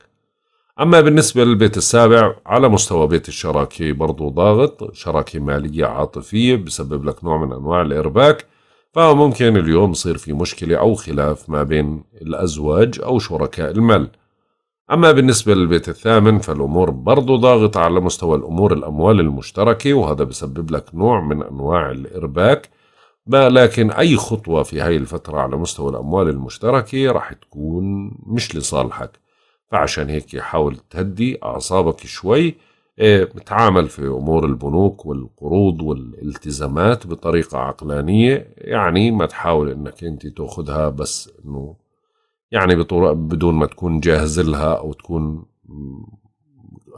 أما بالنسبة للبيت السابع على مستوى بيت الشراكة برضو ضاغط شراكة مالية عاطفية بسبب لك نوع من أنواع الإرباك. فممكن اليوم يصير في مشكلة أو خلاف ما بين الأزواج أو شركاء المال. أما بالنسبة للبيت الثامن فالأمور برضو ضاغطة على مستوى الأمور الأموال المشتركة وهذا بسبب لك نوع من أنواع الإرباك. لكن أي خطوة في هاي الفترة على مستوى الأموال المشتركة راح تكون مش لصالحك. فعشان هيك حاول تهدي أعصابك شوي إيه، تعامل في أمور البنوك والقروض والالتزامات بطريقة عقلانية يعني ما تحاول إنك أنت تأخذها بس إنه يعني بدون ما تكون جاهز لها أو تكون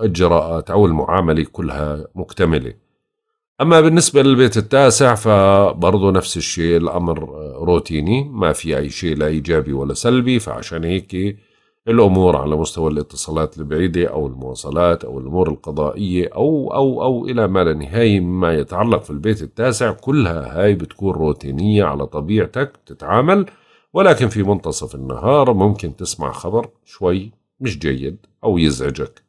الجراءات أو المعاملة كلها مكتملة. أما بالنسبة للبيت التاسع فبرضه نفس الشيء الأمر روتيني ما في أي شيء لا إيجابي ولا سلبي فعشان هيك الأمور على مستوى الاتصالات البعيدة أو المواصلات أو الأمور القضائية أو أو أو إلى ما لا نهاية مما يتعلق في البيت التاسع. كلها هاي بتكون روتينية على طبيعتك تتعامل. ولكن في منتصف النهار ممكن تسمع خبر شوي مش جيد أو يزعجك.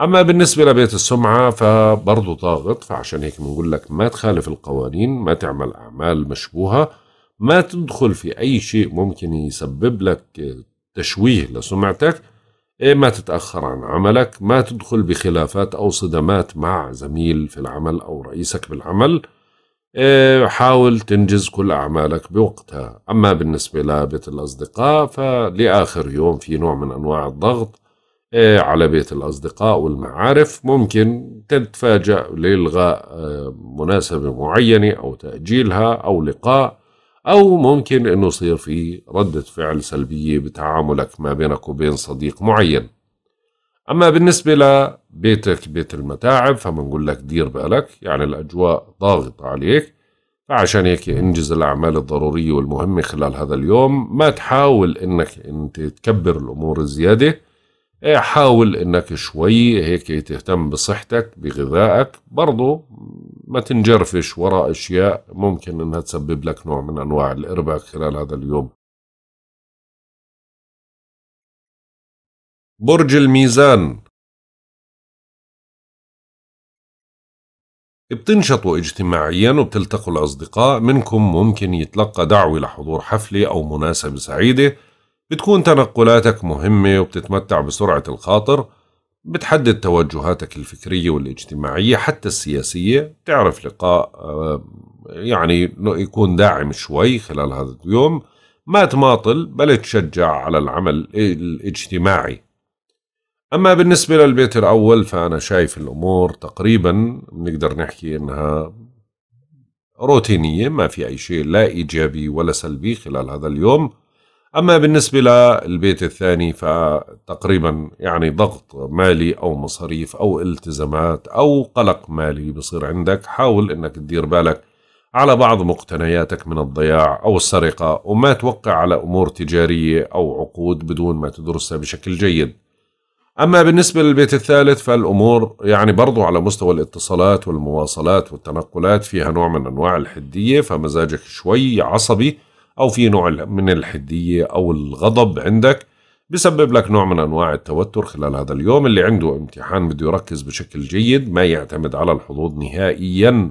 أما بالنسبة لبيت السمعة فبرضه ضاغط فعشان هيك بنقول لك ما تخالف القوانين ما تعمل أعمال مشبوهة ما تدخل في أي شيء ممكن يسبب لك تشويه لسمعتك إيه ما تتأخر عن عملك ما تدخل بخلافات أو صدمات مع زميل في العمل أو رئيسك بالعمل إيه حاول تنجز كل أعمالك بوقتها. أما بالنسبة لبيت الأصدقاء فلآخر يوم في نوع من أنواع الضغط إيه على بيت الأصدقاء والمعارف ممكن تتفاجأ لإلغاء آه، مناسبة معينة أو تأجيلها أو لقاء أو ممكن أنه يصير في ردة فعل سلبية بتعاملك ما بينك وبين صديق معين. أما بالنسبة لبيتك بيت المتاعب فبنقول لك دير بالك يعني الأجواء ضاغطة عليك فعشان هيك انجز الأعمال الضرورية والمهمة خلال هذا اليوم. ما تحاول إنك أنت تكبر الأمور الزيادة. إيه، حاول إنك شوي هيك تهتم بصحتك بغذائك برضو ما تنجرفش وراء أشياء ممكن إنها تسبب لك نوع من أنواع الإرباك خلال هذا اليوم. برج الميزان. بتنشطوا اجتماعيا وبتلتقوا الأصدقاء منكم ممكن يتلقى دعوة لحضور حفلة أو مناسبة سعيدة. بتكون تنقلاتك مهمة وبتتمتع بسرعة الخاطر. بتحدد توجهاتك الفكرية والاجتماعية حتى السياسية. تعرف لقاء آه، يعني يكون داعم شوي خلال هذا اليوم. ما تماطل بل تشجع على العمل الاجتماعي. أما بالنسبة للبيت الأول فأنا شايف الأمور تقريبا نقدر نحكي إنها روتينية ما في أي شيء لا إيجابي ولا سلبي خلال هذا اليوم. أما بالنسبة للبيت الثاني فتقريبا يعني ضغط مالي أو مصاريف أو التزامات أو قلق مالي بصير عندك حاول أنك تدير بالك على بعض مقتنياتك من الضياع أو السرقة وما توقع على أمور تجارية أو عقود بدون ما تدرسها بشكل جيد. أما بالنسبة للبيت الثالث فالأمور يعني برضو على مستوى الاتصالات والمواصلات والتنقلات فيها نوع من أنواع الحدية فمزاجك شوي عصبي أو في نوع من الحدية أو الغضب عندك بسبب لك نوع من أنواع التوتر خلال هذا اليوم. اللي عنده امتحان بده يركز بشكل جيد ما يعتمد على الحظوظ نهائيا.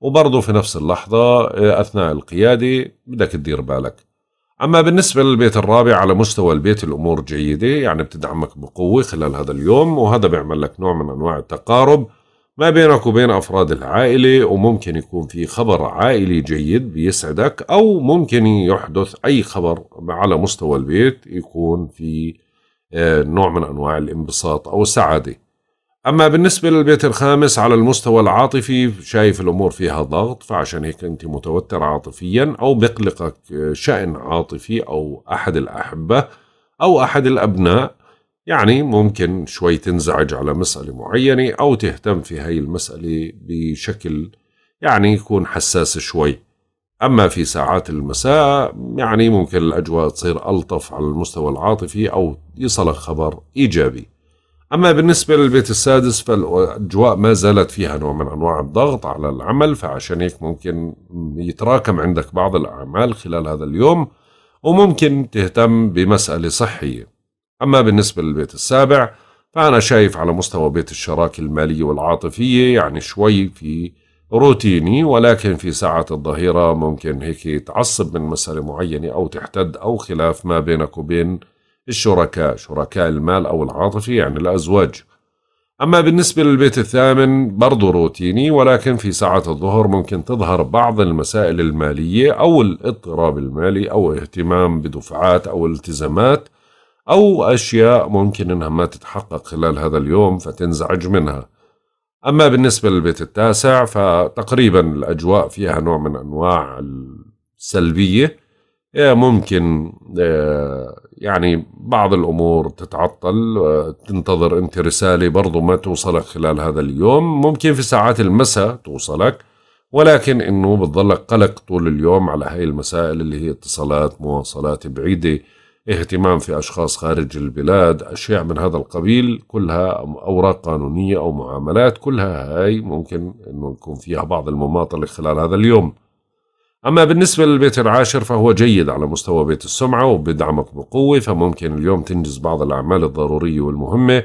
وبرضه في نفس اللحظة أثناء القيادة بدك تدير بالك. أما بالنسبة للبيت الرابع على مستوى البيت الأمور جيدة يعني بتدعمك بقوة خلال هذا اليوم وهذا بيعمل لك نوع من أنواع التقارب. ما بينك وبين أفراد العائلة وممكن يكون في خبر عائلي جيد بيسعدك أو ممكن يحدث أي خبر على مستوى البيت يكون في آه، نوع من أنواع الانبساط أو السعادة. أما بالنسبة للبيت الخامس على المستوى العاطفي شايف الأمور فيها ضغط فعشان هيك أنت متوتر عاطفيا أو بقلقك شأن عاطفي أو أحد الأحبة أو أحد الأبناء. يعني ممكن شوي تنزعج على مسألة معينة أو تهتم في هاي المسألة بشكل يعني يكون حساس شوي. أما في ساعات المساء يعني ممكن الأجواء تصير ألطف على المستوى العاطفي أو يصلك خبر إيجابي. أما بالنسبة للبيت السادس فالأجواء ما زالت فيها نوع من أنواع الضغط على العمل فعشان هيك ممكن يتراكم عندك بعض الأعمال خلال هذا اليوم وممكن تهتم بمسألة صحية. أما بالنسبة للبيت السابع فأنا شايف على مستوى بيت الشراكة المالية والعاطفية يعني شوي في روتيني ولكن في ساعة الظهيرة ممكن هيك تعصب من مسألة معينة أو تحتد أو خلاف ما بينك وبين الشركاء شركاء المال أو العاطفي يعني الأزواج. أما بالنسبة للبيت الثامن برضو روتيني ولكن في ساعة الظهر ممكن تظهر بعض المسائل المالية أو الاضطراب المالي أو اهتمام بدفعات أو التزامات أو أشياء ممكن إنها ما تتحقق خلال هذا اليوم فتنزعج منها. أما بالنسبة للبيت التاسع فتقريبا الأجواء فيها نوع من أنواع السلبية. ممكن آه، يعني بعض الأمور تتعطل آه، تنتظر أنت رسالة برضو ما توصلك خلال هذا اليوم. ممكن في ساعات المساء توصلك ولكن أنه بتظلك قلق طول اليوم على هاي المسائل اللي هي اتصالات مواصلات بعيدة اهتمام في أشخاص خارج البلاد أشياء من هذا القبيل كلها أوراق قانونية أو معاملات كلها هاي ممكن أنه يكون فيها بعض المماطلة خلال هذا اليوم. أما بالنسبة للبيت العاشر فهو جيد على مستوى بيت السمعة وبدعمك بقوة فممكن اليوم تنجز بعض الأعمال الضرورية والمهمة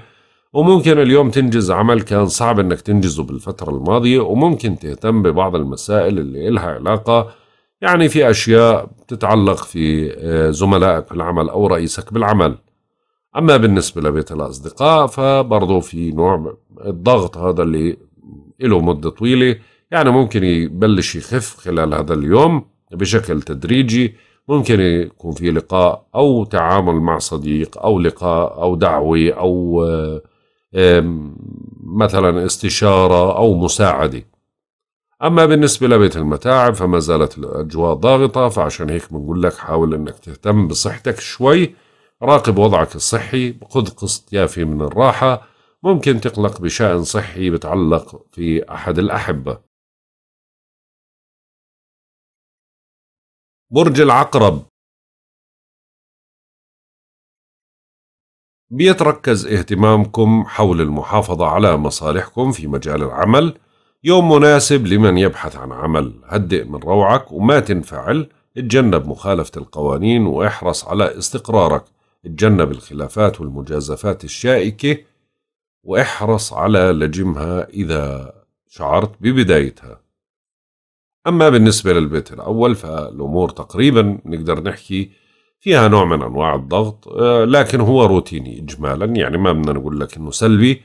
وممكن اليوم تنجز عمل كان صعب إنك تنجزه بالفترة الماضية وممكن تهتم ببعض المسائل اللي إلها علاقة يعني في أشياء تتعلق في آه، زملائك في العمل أو رئيسك بالعمل. أما بالنسبة لبيت الأصدقاء فبرضه في نوع الضغط هذا اللي له مدة طويلة يعني ممكن يبلش يخف خلال هذا اليوم بشكل تدريجي. ممكن يكون في لقاء أو تعامل مع صديق أو لقاء أو دعوة أو مثلا استشارة أو مساعدة. أما بالنسبة لبيت المتاعب فما زالت الأجواء ضاغطة فعشان هيك بنقول لك حاول أنك تهتم بصحتك شوي. راقب وضعك الصحي خذ قسط يافي من الراحة. ممكن تقلق بشأن صحي بتعلق في أحد الأحبة. برج العقرب. بيتركز اهتمامكم حول المحافظة على مصالحكم في مجال العمل. يوم مناسب لمن يبحث عن عمل. هدئ من روعك وما تنفعل اتجنب مخالفة القوانين واحرص على استقرارك. اتجنب الخلافات والمجازفات الشائكة واحرص على لجمها إذا شعرت ببدايتها. أما بالنسبة للبيت الأول فالأمور تقريبا نقدر نحكي فيها نوع من أنواع الضغط آه، لكن هو روتيني إجمالا. يعني ما بدنا نقول لك إنه سلبي.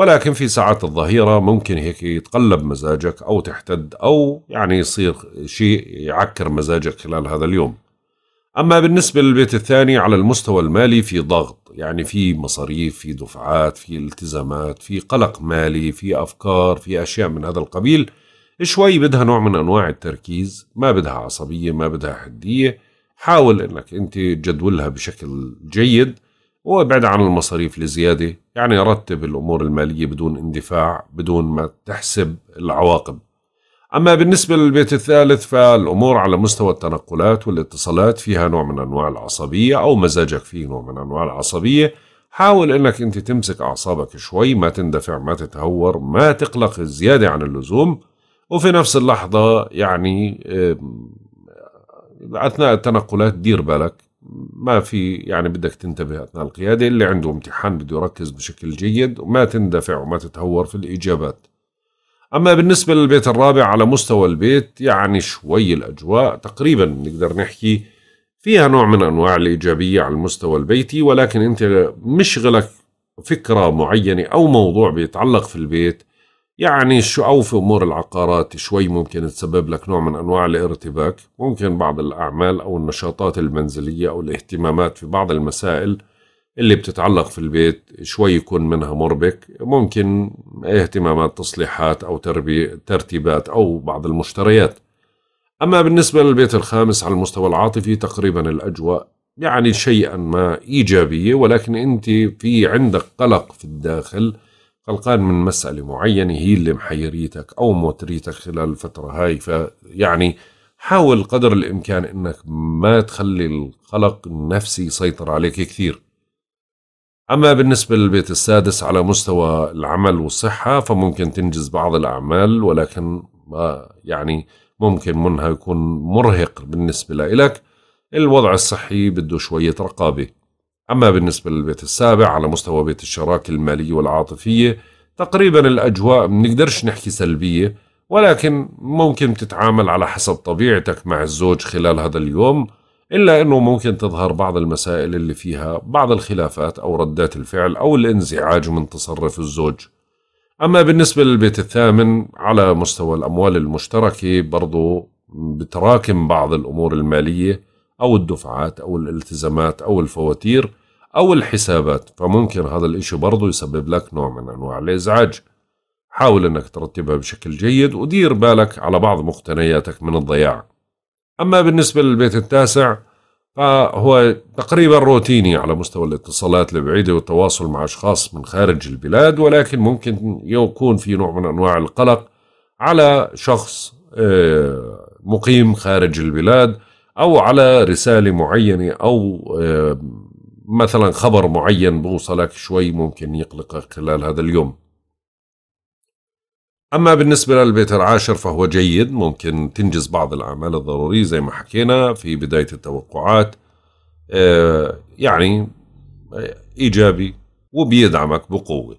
ولكن في ساعات الظهيرة ممكن هيك يتقلب مزاجك أو تحتد أو يعني يصير شيء يعكر مزاجك خلال هذا اليوم. أما بالنسبة للبيت الثاني على المستوى المالي في ضغط يعني في مصاريف في دفعات في التزامات في قلق مالي في أفكار في أشياء من هذا القبيل شوي بدها نوع من أنواع التركيز ما بدها عصبية ما بدها حدية حاول أنك أنت تجدولها بشكل جيد. وابعد عن المصاريف الزيادة يعني رتب الأمور المالية بدون اندفاع بدون ما تحسب العواقب. أما بالنسبة للبيت الثالث فالأمور على مستوى التنقلات والاتصالات فيها نوع من أنواع العصبية أو مزاجك فيه نوع من أنواع العصبية. حاول أنك أنت تمسك أعصابك شوي ما تندفع ما تتهور ما تقلق زيادة عن اللزوم. وفي نفس اللحظة يعني أثناء التنقلات دير بالك. ما في يعني بدك تنتبه أثناء القيادة اللي عنده امتحان بده يركز بشكل جيد وما تندفع وما تتهور في الإجابات. أما بالنسبة للبيت الرابع على مستوى البيت يعني شوي الأجواء تقريبا نقدر نحكي فيها نوع من أنواع الإيجابية على المستوى البيتي ولكن أنت مشغلك فكرة معينة أو موضوع بيتعلق في البيت يعني أو في أمور العقارات شوي ممكن تسبب لك نوع من أنواع الارتباك ممكن بعض الأعمال أو النشاطات المنزلية أو الاهتمامات في بعض المسائل اللي بتتعلق في البيت شوي يكون منها مربك ممكن اهتمامات تصليحات أو ترتيبات أو بعض المشتريات. أما بالنسبة للبيت الخامس على المستوى العاطفي تقريبا الأجواء يعني شيئا ما إيجابية ولكن أنت في عندك قلق في الداخل قلقان من مسألة معينة هي اللي محيريتك أو موتريتك خلال الفترة هاي. فيعني حاول قدر الإمكان إنك ما تخلي القلق النفسي يسيطر عليك كثير. أما بالنسبة للبيت السادس على مستوى العمل والصحة فممكن تنجز بعض الأعمال ولكن يعني ممكن منها يكون مرهق بالنسبة لإلك الوضع الصحي بده شوية رقابة. أما بالنسبة للبيت السابع على مستوى بيت الشراكة المالية والعاطفية تقريبا الأجواء بنقدرش نحكي سلبية ولكن ممكن تتعامل على حسب طبيعتك مع الزوج خلال هذا اليوم إلا أنه ممكن تظهر بعض المسائل اللي فيها بعض الخلافات أو ردات الفعل أو الانزعاج من تصرف الزوج. أما بالنسبة للبيت الثامن على مستوى الأموال المشتركة برضو بتراكم بعض الأمور المالية أو الدفعات أو الالتزامات أو الفواتير أو الحسابات فممكن هذا الإشي برضو يسبب لك نوع من أنواع الإزعاج. حاول أنك ترتبها بشكل جيد ودير بالك على بعض مقتنياتك من الضياع. أما بالنسبة للبيت التاسع فهو تقريبا روتيني على مستوى الاتصالات البعيدة والتواصل مع أشخاص من خارج البلاد ولكن ممكن يكون في نوع من أنواع القلق على شخص آه، مقيم خارج البلاد أو على رسالة معينة أو مثلا خبر معين بوصلك شوي ممكن يقلقك خلال هذا اليوم. أما بالنسبة للبيت العاشر فهو جيد ممكن تنجز بعض الأعمال الضرورية زي ما حكينا في بداية التوقعات آه، يعني آه، إيجابي وبيدعمك بقوة.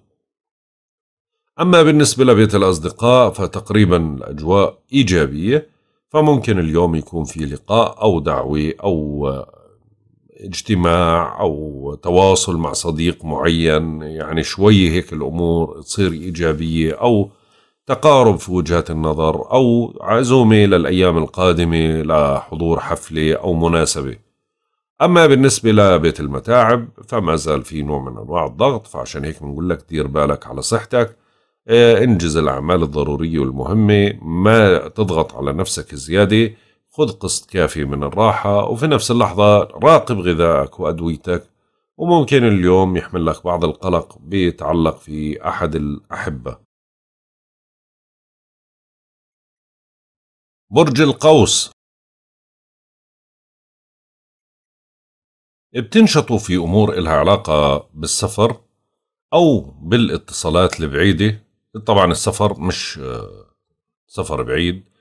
أما بالنسبة لبيت الأصدقاء فتقريبا الأجواء إيجابية فممكن اليوم يكون في لقاء أو دعوة أو آه، اجتماع أو تواصل مع صديق معين يعني شوي هيك الأمور تصير إيجابية أو تقارب في وجهات النظر أو عزومة للأيام القادمة لحضور حفلة أو مناسبة. أما بالنسبة لبيت المتاعب فما زال في نوع من أنواع الضغط فعشان هيك بنقول لك دير بالك على صحتك. آه، انجز الأعمال الضرورية والمهمة ما تضغط على نفسك زيادة. خذ قسط كافي من الراحة وفي نفس اللحظة راقب غذائك وأدويتك وممكن اليوم يحمل لك بعض القلق بيتعلق في أحد الأحبة. برج القوس. بتنشطوا في أمور إلها علاقة بالسفر أو بالاتصالات البعيدة. طبعا السفر مش سفر بعيد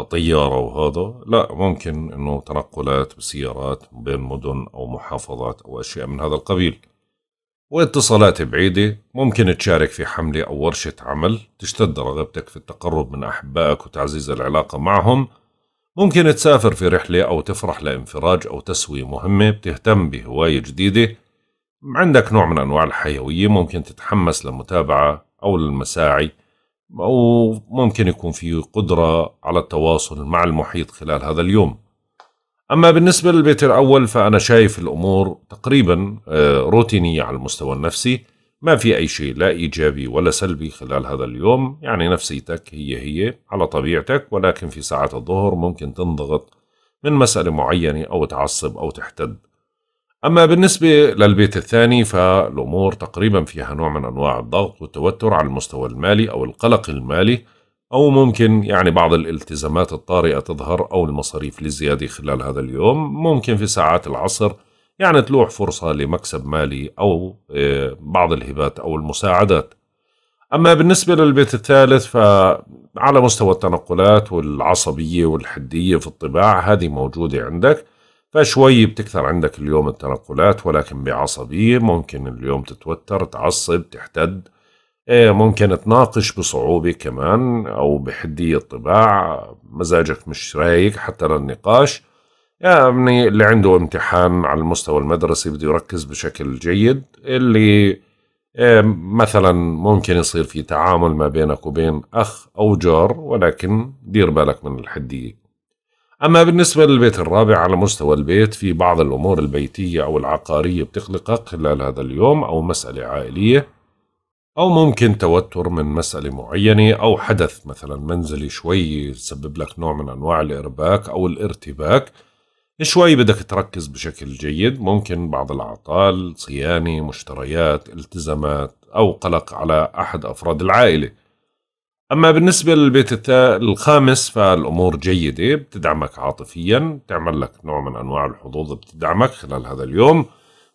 طيارة وهذا لا ممكن أنه تنقلات بسيارات بين مدن أو محافظات أو أشياء من هذا القبيل. واتصالات بعيدة ممكن تشارك في حملة أو ورشة عمل تشتد رغبتك في التقرب من أحبائك وتعزيز العلاقة معهم. ممكن تسافر في رحلة أو تفرح لانفراج أو تسوية مهمة بتهتم بهواية جديدة. عندك نوع من أنواع الحيوية ممكن تتحمس لمتابعة أو المساعي أو ممكن يكون في قدرة على التواصل مع المحيط خلال هذا اليوم. أما بالنسبة للبيت الأول فأنا شايف الأمور تقريبا آه، روتينية على المستوى النفسي. ما في أي شيء لا إيجابي ولا سلبي خلال هذا اليوم. يعني نفسيتك هي هي على طبيعتك. ولكن في ساعات الظهر ممكن تنضغط من مسألة معينة أو تعصب أو تحتد. أما بالنسبة للبيت الثاني فالأمور تقريبا فيها نوع من أنواع الضغط والتوتر على المستوى المالي أو القلق المالي أو ممكن يعني بعض الالتزامات الطارئة تظهر أو المصاريف للزيادة خلال هذا اليوم. ممكن في ساعات العصر يعني تلوح فرصة لمكسب مالي أو آه، بعض الهبات أو المساعدات. أما بالنسبة للبيت الثالث فعلى مستوى التنقلات والعصبية والحدية في الطباع هذه موجودة عندك. فشوي بتكثر عندك اليوم التنقلات ولكن بعصبية ممكن اليوم تتوتر تعصب تحتد. إيه، ممكن تناقش بصعوبة كمان أو بحدية طباع. مزاجك مش رايق حتى للنقاش. يعني اللي عنده امتحان على المستوى المدرسي بده يركز بشكل جيد. اللي إيه، مثلا ممكن يصير في تعامل ما بينك وبين أخ أو جار ولكن دير بالك من الحدية. أما بالنسبة للبيت الرابع على مستوى البيت في بعض الأمور البيتية أو العقارية بتقلقك خلال هذا اليوم أو مسألة عائلية أو ممكن توتر من مسألة معينة أو حدث مثلا منزلي شوي يسبب لك نوع من أنواع الإرباك أو الارتباك. شوي بدك تركز بشكل جيد ممكن بعض الأعطال صيانة مشتريات التزامات أو قلق على أحد أفراد العائلة. أما بالنسبة للبيت الخامس فالأمور جيدة بتدعمك عاطفيا تعمل لك نوع من أنواع الحظوظ بتدعمك خلال هذا اليوم.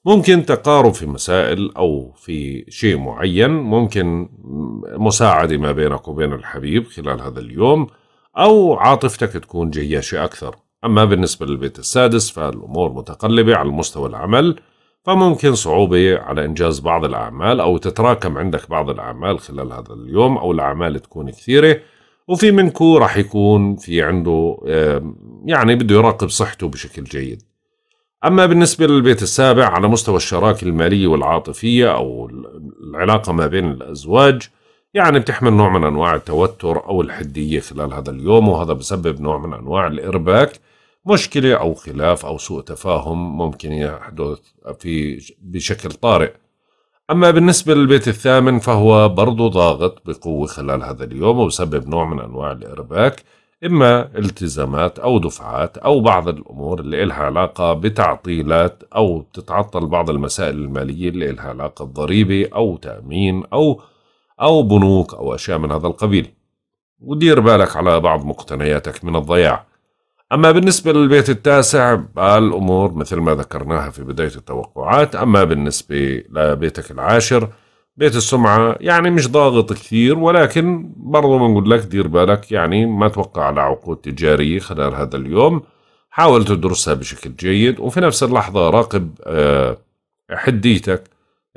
ممكن تقارب في مسائل أو في شيء معين ممكن مساعدة ما بينك وبين الحبيب خلال هذا اليوم أو عاطفتك تكون جياشة أكثر. أما بالنسبة للبيت السادس فالأمور متقلبة على مستوى العمل. فممكن صعوبة على إنجاز بعض الأعمال أو تتراكم عندك بعض الأعمال خلال هذا اليوم أو الأعمال تكون كثيرة. وفي منكو راح يكون في عنده يعني بده يراقب صحته بشكل جيد. أما بالنسبة للبيت السابع على مستوى الشراكة المالية والعاطفية أو العلاقة ما بين الأزواج يعني بتحمل نوع من أنواع التوتر أو الحدية خلال هذا اليوم وهذا بسبب نوع من أنواع الإرباك. مشكلة أو خلاف أو سوء تفاهم ممكن يحدث في بشكل طارئ. أما بالنسبة للبيت الثامن فهو برضو ضاغط بقوة خلال هذا اليوم وبسبب نوع من أنواع الإرباك إما التزامات أو دفعات أو بعض الأمور اللي إلها علاقة بتعطيلات أو تتعطل بعض المسائل المالية اللي إلها علاقة بضريبة أو تأمين أو أو بنوك أو أشياء من هذا القبيل. ودير بالك على بعض مقتنياتك من الضياع. أما بالنسبة للبيت التاسع الأمور مثل ما ذكرناها في بداية التوقعات. أما بالنسبة لبيتك العاشر بيت السمعة يعني مش ضاغط كثير ولكن برضو بنقول لك دير بالك يعني ما توقع على عقود تجارية خلال هذا اليوم. حاول تدرسها بشكل جيد وفي نفس اللحظة راقب آه، حديتك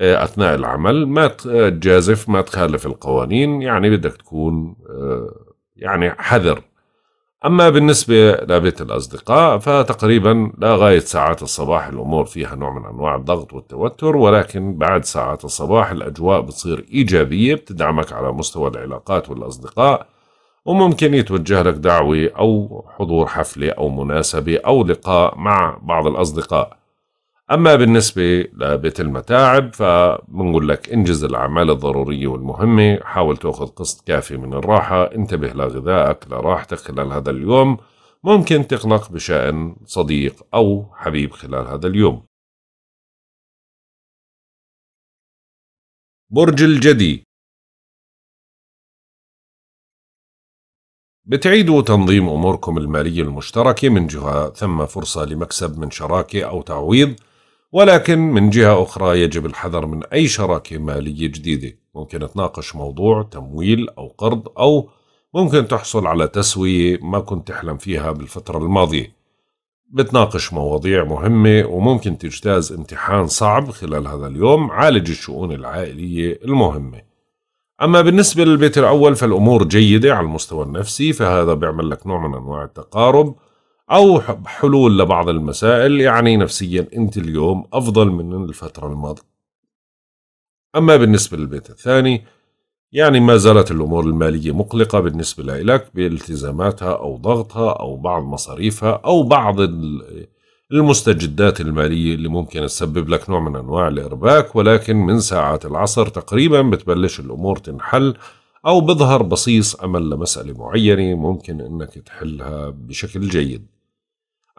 آه، أثناء العمل. ما تجازف ما تخالف القوانين. يعني بدك تكون آه، يعني حذر أما بالنسبة لبيت الأصدقاء فتقريبا لغاية ساعات الصباح الأمور فيها نوع من أنواع الضغط والتوتر ولكن بعد ساعات الصباح الأجواء بتصير إيجابية بتدعمك على مستوى العلاقات والأصدقاء وممكن يتوجه لك دعوة أو حضور حفلة أو مناسبة أو لقاء مع بعض الأصدقاء. أما بالنسبة لبيت المتاعب فبنقول لك انجز الأعمال الضرورية والمهمة حاول تأخذ قسط كافي من الراحة انتبه لغذائك لراحتك خلال هذا اليوم. ممكن تقلق بشأن صديق أو حبيب خلال هذا اليوم. برج الجدي. بتعيدوا تنظيم أموركم المالية المشتركة من جهة ثم فرصة لمكسب من شراكة أو تعويض. ولكن من جهة أخرى يجب الحذر من أي شراكة مالية جديدة ممكن تناقش موضوع تمويل أو قرض أو ممكن تحصل على تسوية ما كنت تحلم فيها بالفترة الماضية. بتناقش مواضيع مهمة وممكن تجتاز امتحان صعب خلال هذا اليوم عالج الشؤون العائلية المهمة. أما بالنسبة للبيت الأول فالأمور جيدة على المستوى النفسي فهذا بيعمل لك نوع من أنواع التقارب. أو حلول لبعض المسائل يعني نفسيا أنت اليوم أفضل من الفترة الماضية. أما بالنسبة للبيت الثاني يعني ما زالت الأمور المالية مقلقة بالنسبة لك بالتزاماتها أو ضغطها أو بعض مصاريفها أو بعض المستجدات المالية اللي ممكن تسبب لك نوع من أنواع الإرباك ولكن من ساعات العصر تقريبا بتبلش الأمور تنحل أو بظهر بصيص أمل لمسألة معينة ممكن أنك تحلها بشكل جيد.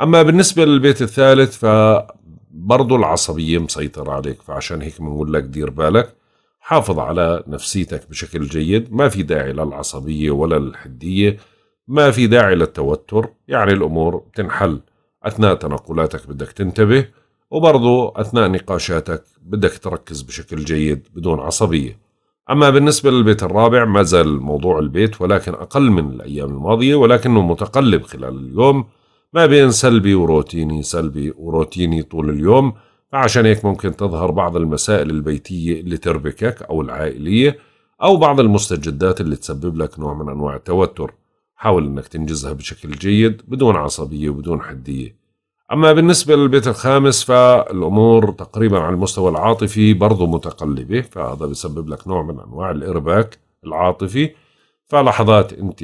أما بالنسبة للبيت الثالث فبرضو العصبية مسيطرة عليك فعشان هيك بنقول لك دير بالك حافظ على نفسيتك بشكل جيد ما في داعي للعصبية ولا للحدية ما في داعي للتوتر يعني الأمور تنحل أثناء تنقلاتك بدك تنتبه وبرضو أثناء نقاشاتك بدك تركز بشكل جيد بدون عصبية. أما بالنسبة للبيت الرابع ما زال موضوع البيت ولكن أقل من الأيام الماضية ولكنه متقلب خلال اليوم ما بين سلبي وروتيني؟ سلبي وروتيني طول اليوم فعشان هيك ممكن تظهر بعض المسائل البيتية اللي تربكك أو العائلية أو بعض المستجدات اللي تسبب لك نوع من أنواع التوتر. حاول أنك تنجزها بشكل جيد بدون عصبية وبدون حدية. أما بالنسبة للبيت الخامس فالأمور تقريبا على المستوى العاطفي برضو متقلبة فهذا بسبب لك نوع من أنواع الإرباك العاطفي. فلحظات أنت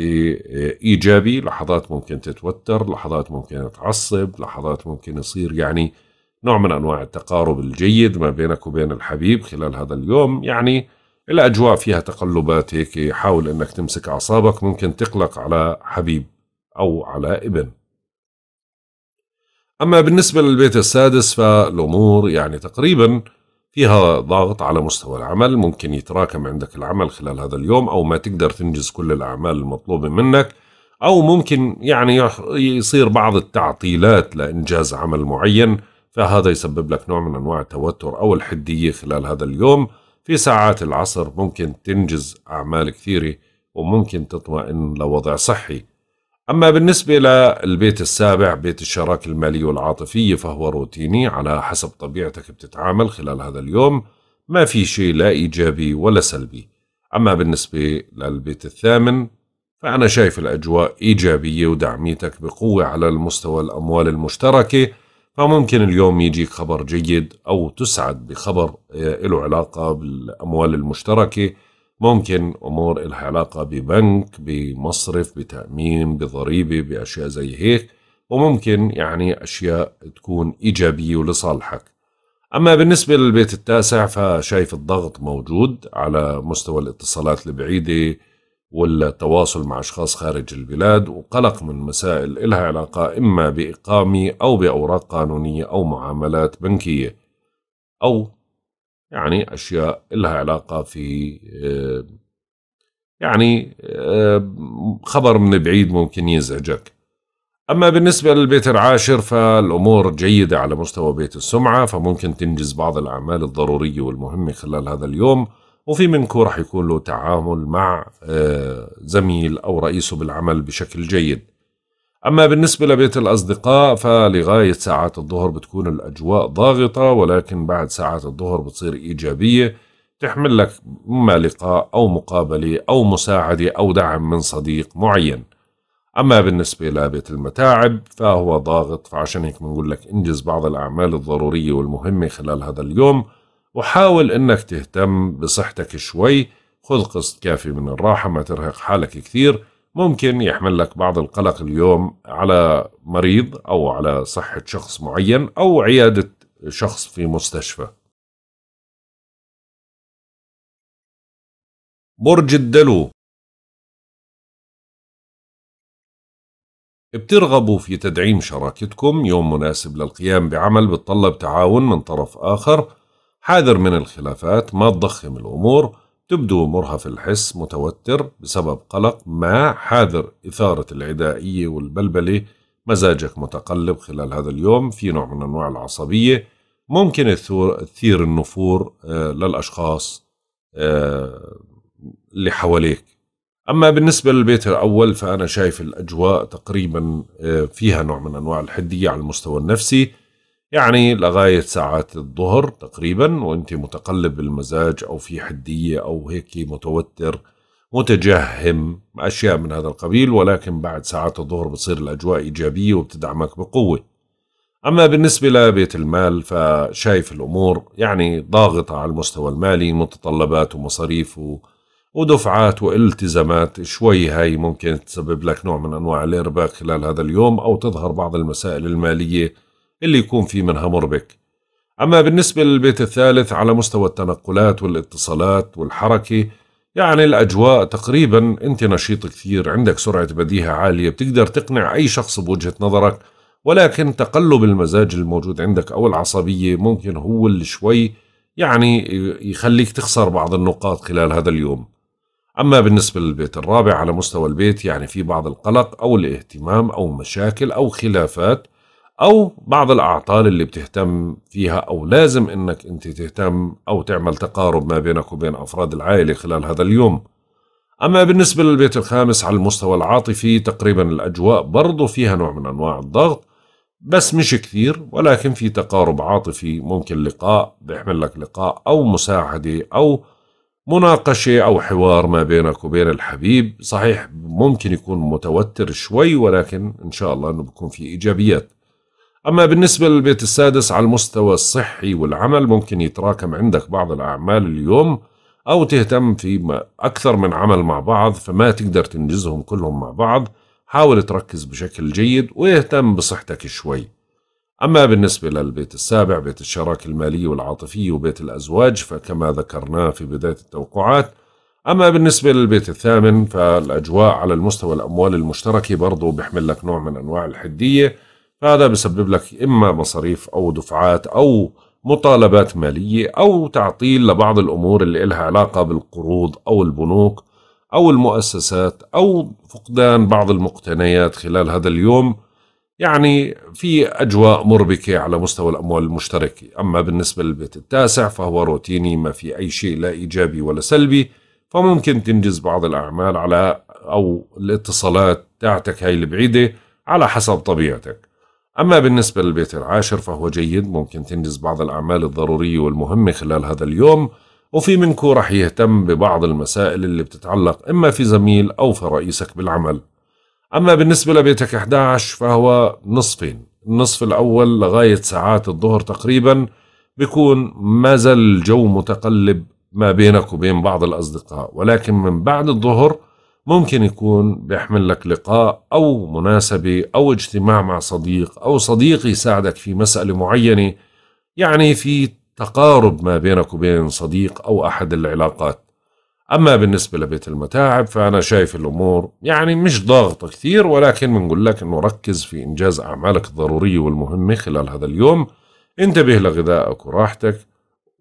إيجابي لحظات ممكن تتوتر لحظات ممكن تتعصب لحظات ممكن يصير يعني نوع من أنواع التقارب الجيد ما بينك وبين الحبيب خلال هذا اليوم. يعني الأجواء فيها تقلبات هيك حاول أنك تمسك أعصابك ممكن تقلق على حبيب أو على ابن. أما بالنسبة للبيت السادس فالأمور يعني تقريبا فيها ضغط على مستوى العمل ممكن يتراكم عندك العمل خلال هذا اليوم أو ما تقدر تنجز كل الأعمال المطلوبة منك أو ممكن يعني يصير بعض التعطيلات لإنجاز عمل معين فهذا يسبب لك نوع من أنواع التوتر أو الحدية خلال هذا اليوم. في ساعات العصر ممكن تنجز أعمال كثيرة وممكن تطمئن لوضع صحي. أما بالنسبة للبيت السابع بيت الشراكة المالية والعاطفية فهو روتيني على حسب طبيعتك بتتعامل خلال هذا اليوم. ما في شيء لا إيجابي ولا سلبي. أما بالنسبة للبيت الثامن فأنا شايف الأجواء إيجابية ودعميتك بقوة على المستوى الأموال المشتركة. فممكن اليوم يجيك خبر جيد أو تسعد بخبر آه، له علاقة بالأموال المشتركة. ممكن أمور إلها علاقة ببنك بمصرف بتأمين بضريبة بأشياء زي هيك وممكن يعني أشياء تكون إيجابية ولصالحك. أما بالنسبة للبيت التاسع فشايف الضغط موجود على مستوى الاتصالات البعيدة والتواصل مع أشخاص خارج البلاد وقلق من مسائل إلها علاقة إما بإقامة أو بأوراق قانونية أو معاملات بنكية أو يعني أشياء لها علاقة في آه، يعني آه، خبر من بعيد ممكن يزعجك. أما بالنسبة للبيت العاشر فالأمور جيدة على مستوى بيت السمعة فممكن تنجز بعض الأعمال الضرورية والمهمة خلال هذا اليوم. وفي منكم رح يكون له تعامل مع آه، زميل أو رئيسه بالعمل بشكل جيد. أما بالنسبة لبيت الأصدقاء فلغاية ساعات الظهر بتكون الأجواء ضاغطة ولكن بعد ساعات الظهر بتصير إيجابية تحمل لك إما لقاء أو مقابلة أو مساعدة أو دعم من صديق معين. أما بالنسبة لبيت المتاعب فهو ضاغط فعشان هيك بنقول لك انجز بعض الأعمال الضرورية والمهمة خلال هذا اليوم وحاول إنك تهتم بصحتك شوي خذ قسط كافي من الراحة ما ترهق حالك كثير. ممكن يحمل لك بعض القلق اليوم على مريض أو على صحة شخص معين أو عيادة شخص في مستشفى. برج الدلو. بترغبوا في تدعيم شراكتكم يوم مناسب للقيام بعمل بتطلب تعاون من طرف آخر حاذر من الخلافات ما تضخم الأمور تبدو مرهف الحس متوتر بسبب قلق ما حاذر إثارة العدائية والبلبلة. مزاجك متقلب خلال هذا اليوم. في نوع من أنواع العصبية. ممكن تثير النفور آه، للأشخاص آه، اللي حواليك. أما بالنسبة للبيت الأول فأنا شايف الأجواء تقريبا آه، فيها نوع من أنواع الحدية على المستوى النفسي. يعني لغاية ساعات الظهر تقريبا وأنت متقلب بالمزاج أو في حدية أو هيك متوتر متجهم أشياء من هذا القبيل ولكن بعد ساعات الظهر بتصير الأجواء إيجابية وبتدعمك بقوة. أما بالنسبة لبيت المال فشايف الأمور يعني ضاغطة على المستوى المالي متطلبات ومصاريف ودفعات والتزامات شوي هاي ممكن تسبب لك نوع من أنواع الإرباك خلال هذا اليوم أو تظهر بعض المسائل المالية اللي يكون في منها مربك أما بالنسبة للبيت الثالث على مستوى التنقلات والاتصالات والحركة يعني الأجواء تقريبا أنت نشيط كثير عندك سرعة بديهة عالية بتقدر تقنع أي شخص بوجهة نظرك ولكن تقلب المزاج الموجود عندك أو العصبية ممكن هو اللي شوي يعني يخليك تخسر بعض النقاط خلال هذا اليوم. أما بالنسبة للبيت الرابع على مستوى البيت يعني في بعض القلق أو الاهتمام أو مشاكل أو خلافات أو بعض الأعطال اللي بتهتم فيها أو لازم إنك أنت تهتم أو تعمل تقارب ما بينك وبين أفراد العائلة خلال هذا اليوم. أما بالنسبة للبيت الخامس على المستوى العاطفي تقريبا الأجواء برضو فيها نوع من أنواع الضغط بس مش كثير ولكن في تقارب عاطفي ممكن لقاء بيحمل لك لقاء أو مساعدة أو مناقشة أو حوار ما بينك وبين الحبيب. صحيح ممكن يكون متوتر شوي ولكن إن شاء الله أنه بيكون في إيجابيات. أما بالنسبة للبيت السادس على المستوى الصحي والعمل ممكن يتراكم عندك بعض الأعمال اليوم أو تهتم في أكثر من عمل مع بعض فما تقدر تنجزهم كلهم مع بعض. حاول تركز بشكل جيد واهتم بصحتك شوي. أما بالنسبة للبيت السابع بيت الشراكة المالية والعاطفية وبيت الأزواج فكما ذكرناه في بداية التوقعات. أما بالنسبة للبيت الثامن فالأجواء على المستوى الأموال المشتركة برضو بيحمل لك نوع من أنواع الحدية. فهذا بسبب لك إما مصاريف أو دفعات أو مطالبات مالية أو تعطيل لبعض الأمور اللي إلها علاقة بالقروض أو البنوك أو المؤسسات أو فقدان بعض المقتنيات خلال هذا اليوم. يعني في أجواء مربكة على مستوى الأموال المشتركة. أما بالنسبة للبيت التاسع فهو روتيني ما في أي شيء لا إيجابي ولا سلبي فممكن تنجز بعض الأعمال على أو الاتصالات تاعتك هاي البعيدة على حسب طبيعتك. أما بالنسبة للبيت العاشر فهو جيد ممكن تنجز بعض الأعمال الضرورية والمهمة خلال هذا اليوم وفي منكم رح يهتم ببعض المسائل اللي بتتعلق إما في زميل أو في رئيسك بالعمل. أما بالنسبة لبيتك 11 فهو نصفين. النصف الأول لغاية ساعات الظهر تقريبا بيكون ما زال الجو متقلب ما بينك وبين بعض الأصدقاء ولكن من بعد الظهر ممكن يكون بيحمل لك لقاء أو مناسبة أو اجتماع مع صديق أو صديق يساعدك في مسألة معينة. يعني في تقارب ما بينك وبين صديق أو أحد العلاقات. أما بالنسبة لبيت المتاعب فأنا شايف الأمور يعني مش ضاغطة كثير ولكن بنقول لك أنه ركز في إنجاز أعمالك الضرورية والمهمة خلال هذا اليوم. انتبه لغذائك وراحتك.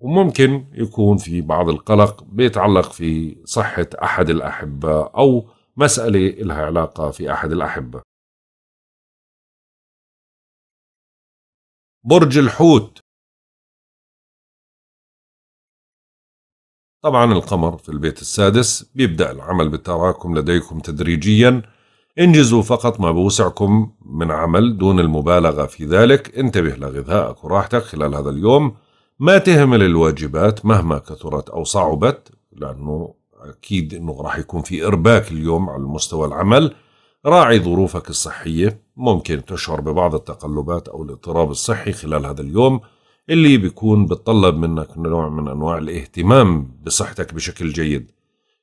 وممكن يكون في بعض القلق بيتعلق في صحة أحد الأحبة أو مسألة لها علاقة في أحد الأحبة. برج الحوت. طبعا القمر في البيت السادس بيبدأ العمل بالتراكم لديكم تدريجيا. انجزوا فقط ما بوسعكم من عمل دون المبالغة في ذلك. انتبه لغذائك وراحتك خلال هذا اليوم. ما تهمل الواجبات مهما كثرت أو صعبت لأنه أكيد أنه راح يكون في إرباك اليوم على مستوى العمل. راعي ظروفك الصحية ممكن تشعر ببعض التقلبات أو الاضطراب الصحي خلال هذا اليوم اللي بيكون بتطلب منك نوع من أنواع الاهتمام بصحتك بشكل جيد.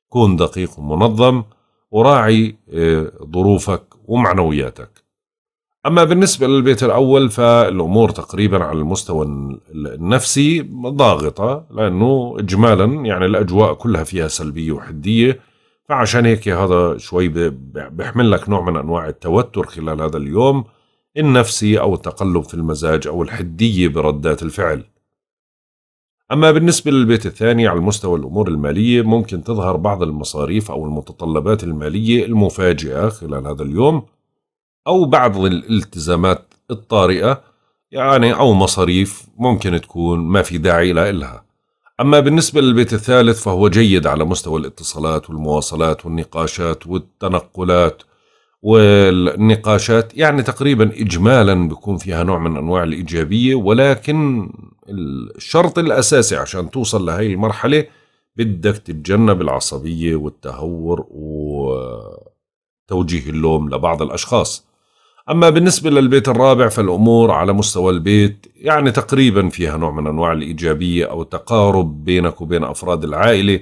كون دقيق ومنظم وراعي آه، ظروفك ومعنوياتك. أما بالنسبة للبيت الأول فالأمور تقريبا على المستوى النفسي ضاغطة لأنه إجمالا يعني الأجواء كلها فيها سلبية وحدية. فعشان هيك هذا شوي بيحمل لك نوع من أنواع التوتر خلال هذا اليوم النفسي أو التقلب في المزاج أو الحدية بردات الفعل. أما بالنسبة للبيت الثاني على المستوى الأمور المالية ممكن تظهر بعض المصاريف أو المتطلبات المالية المفاجئة خلال هذا اليوم. أو بعض الالتزامات الطارئة يعني أو مصاريف ممكن تكون ما في داعي لها أما بالنسبة للبيت الثالث فهو جيد على مستوى الاتصالات والمواصلات والنقاشات والتنقلات والنقاشات يعني تقريبا إجمالا بيكون فيها نوع من أنواع الإيجابية ولكن الشرط الأساسي عشان توصل لهي المرحلة بدك تتجنب العصبية والتهور وتوجيه اللوم لبعض الأشخاص. أما بالنسبة للبيت الرابع فالأمور على مستوى البيت يعني تقريبا فيها نوع من أنواع الإيجابية أو التقارب بينك وبين أفراد العائلة.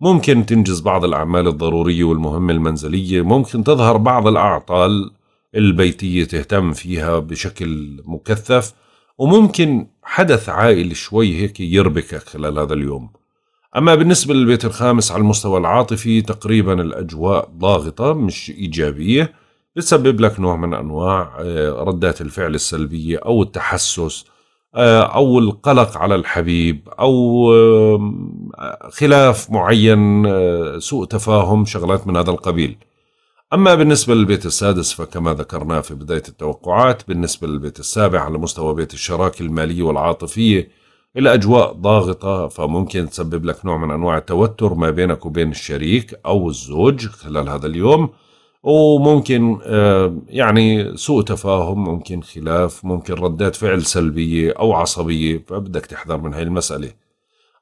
ممكن تنجز بعض الأعمال الضرورية والمهمة المنزلية. ممكن تظهر بعض الأعطال البيتية تهتم فيها بشكل مكثف. وممكن حدث عائلي شوي هيك يربكك خلال هذا اليوم. أما بالنسبة للبيت الخامس على المستوى العاطفي تقريبا الأجواء ضاغطة مش إيجابية. بتسبب لك نوع من أنواع آه، ردات الفعل السلبية أو التحسس آه، أو القلق على الحبيب أو خلاف معين آه، سوء تفاهم شغلات من هذا القبيل. أما بالنسبة للبيت السادس فكما ذكرنا في بداية التوقعات بالنسبة للبيت السابع على مستوى بيت الشراكة المالية والعاطفية الأجواء ضاغطة فممكن تسبب لك نوع من أنواع التوتر ما بينك وبين الشريك أو الزوج خلال هذا اليوم. وممكن آه، يعني سوء تفاهم ممكن خلاف ممكن ردات فعل سلبية أو عصبية فبدك تحذر من هاي المسألة.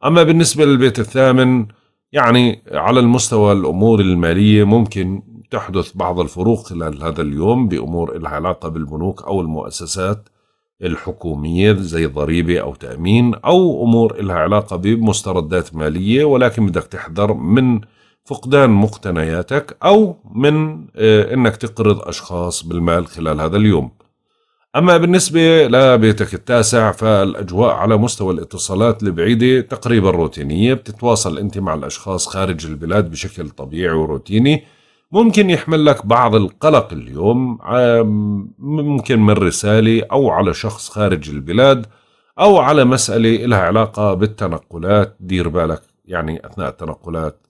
أما بالنسبة للبيت الثامن يعني على المستوى الأمور المالية ممكن تحدث بعض الفروق خلال هذا اليوم بأمور لها علاقة بالبنوك أو المؤسسات الحكومية زي ضريبة أو تأمين أو أمور لها علاقة بمستردات مالية ولكن بدك تحذر من فقدان مقتنياتك أو من آه، أنك تقرض أشخاص بالمال خلال هذا اليوم. أما بالنسبة لبيتك التاسع فالأجواء على مستوى الاتصالات البعيدة تقريبا روتينية بتتواصل أنت مع الأشخاص خارج البلاد بشكل طبيعي وروتيني. ممكن يحمل لك بعض القلق اليوم ممكن من رسالة أو على شخص خارج البلاد أو على مسألة لها علاقة بالتنقلات دير بالك يعني أثناء التنقلات.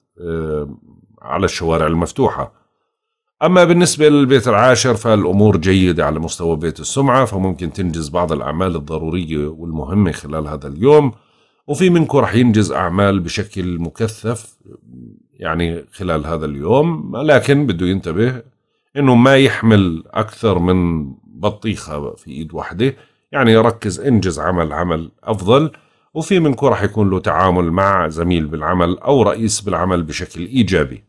على الشوارع المفتوحة. أما بالنسبة للبيت العاشر فالأمور جيدة على مستوى بيت السمعة فممكن تنجز بعض الأعمال الضرورية والمهمة خلال هذا اليوم. وفي منكم رح ينجز أعمال بشكل مكثف يعني خلال هذا اليوم لكن بده ينتبه إنه ما يحمل أكثر من بطيخة في إيد واحدة. يعني يركز انجز عمل عمل أفضل. وفي منكم راح يكون له تعامل مع زميل بالعمل أو رئيس بالعمل بشكل إيجابي.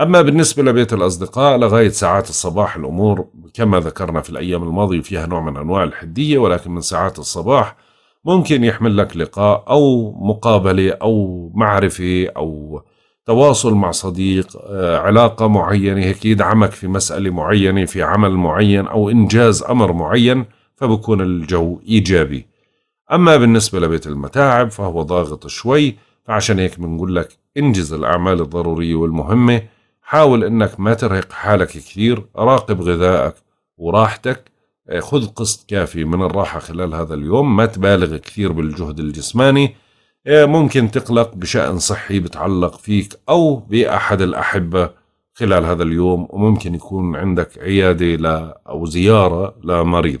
أما بالنسبة لبيت الأصدقاء لغاية ساعات الصباح الأمور كما ذكرنا في الأيام الماضية فيها نوع من أنواع الحدية ولكن من ساعات الصباح ممكن يحمل لك لقاء أو مقابلة أو معرفة أو تواصل مع صديق آه، علاقة معينة هيك يدعمك في مسألة معينة في عمل معين أو إنجاز أمر معين فبكون الجو إيجابي. أما بالنسبة لبيت المتاعب فهو ضاغط شوي فعشان هيك بنقول لك إنجز الأعمال الضرورية والمهمة حاول إنك ما ترهق حالك كثير راقب غذائك وراحتك آه، خذ قسط كافي من الراحة خلال هذا اليوم ما تبالغ كثير بالجهد الجسماني إيه، ممكن تقلق بشأن صحي بتعلق فيك أو بأحد الأحبة خلال هذا اليوم وممكن يكون عندك عيادة أو زيارة لمريض.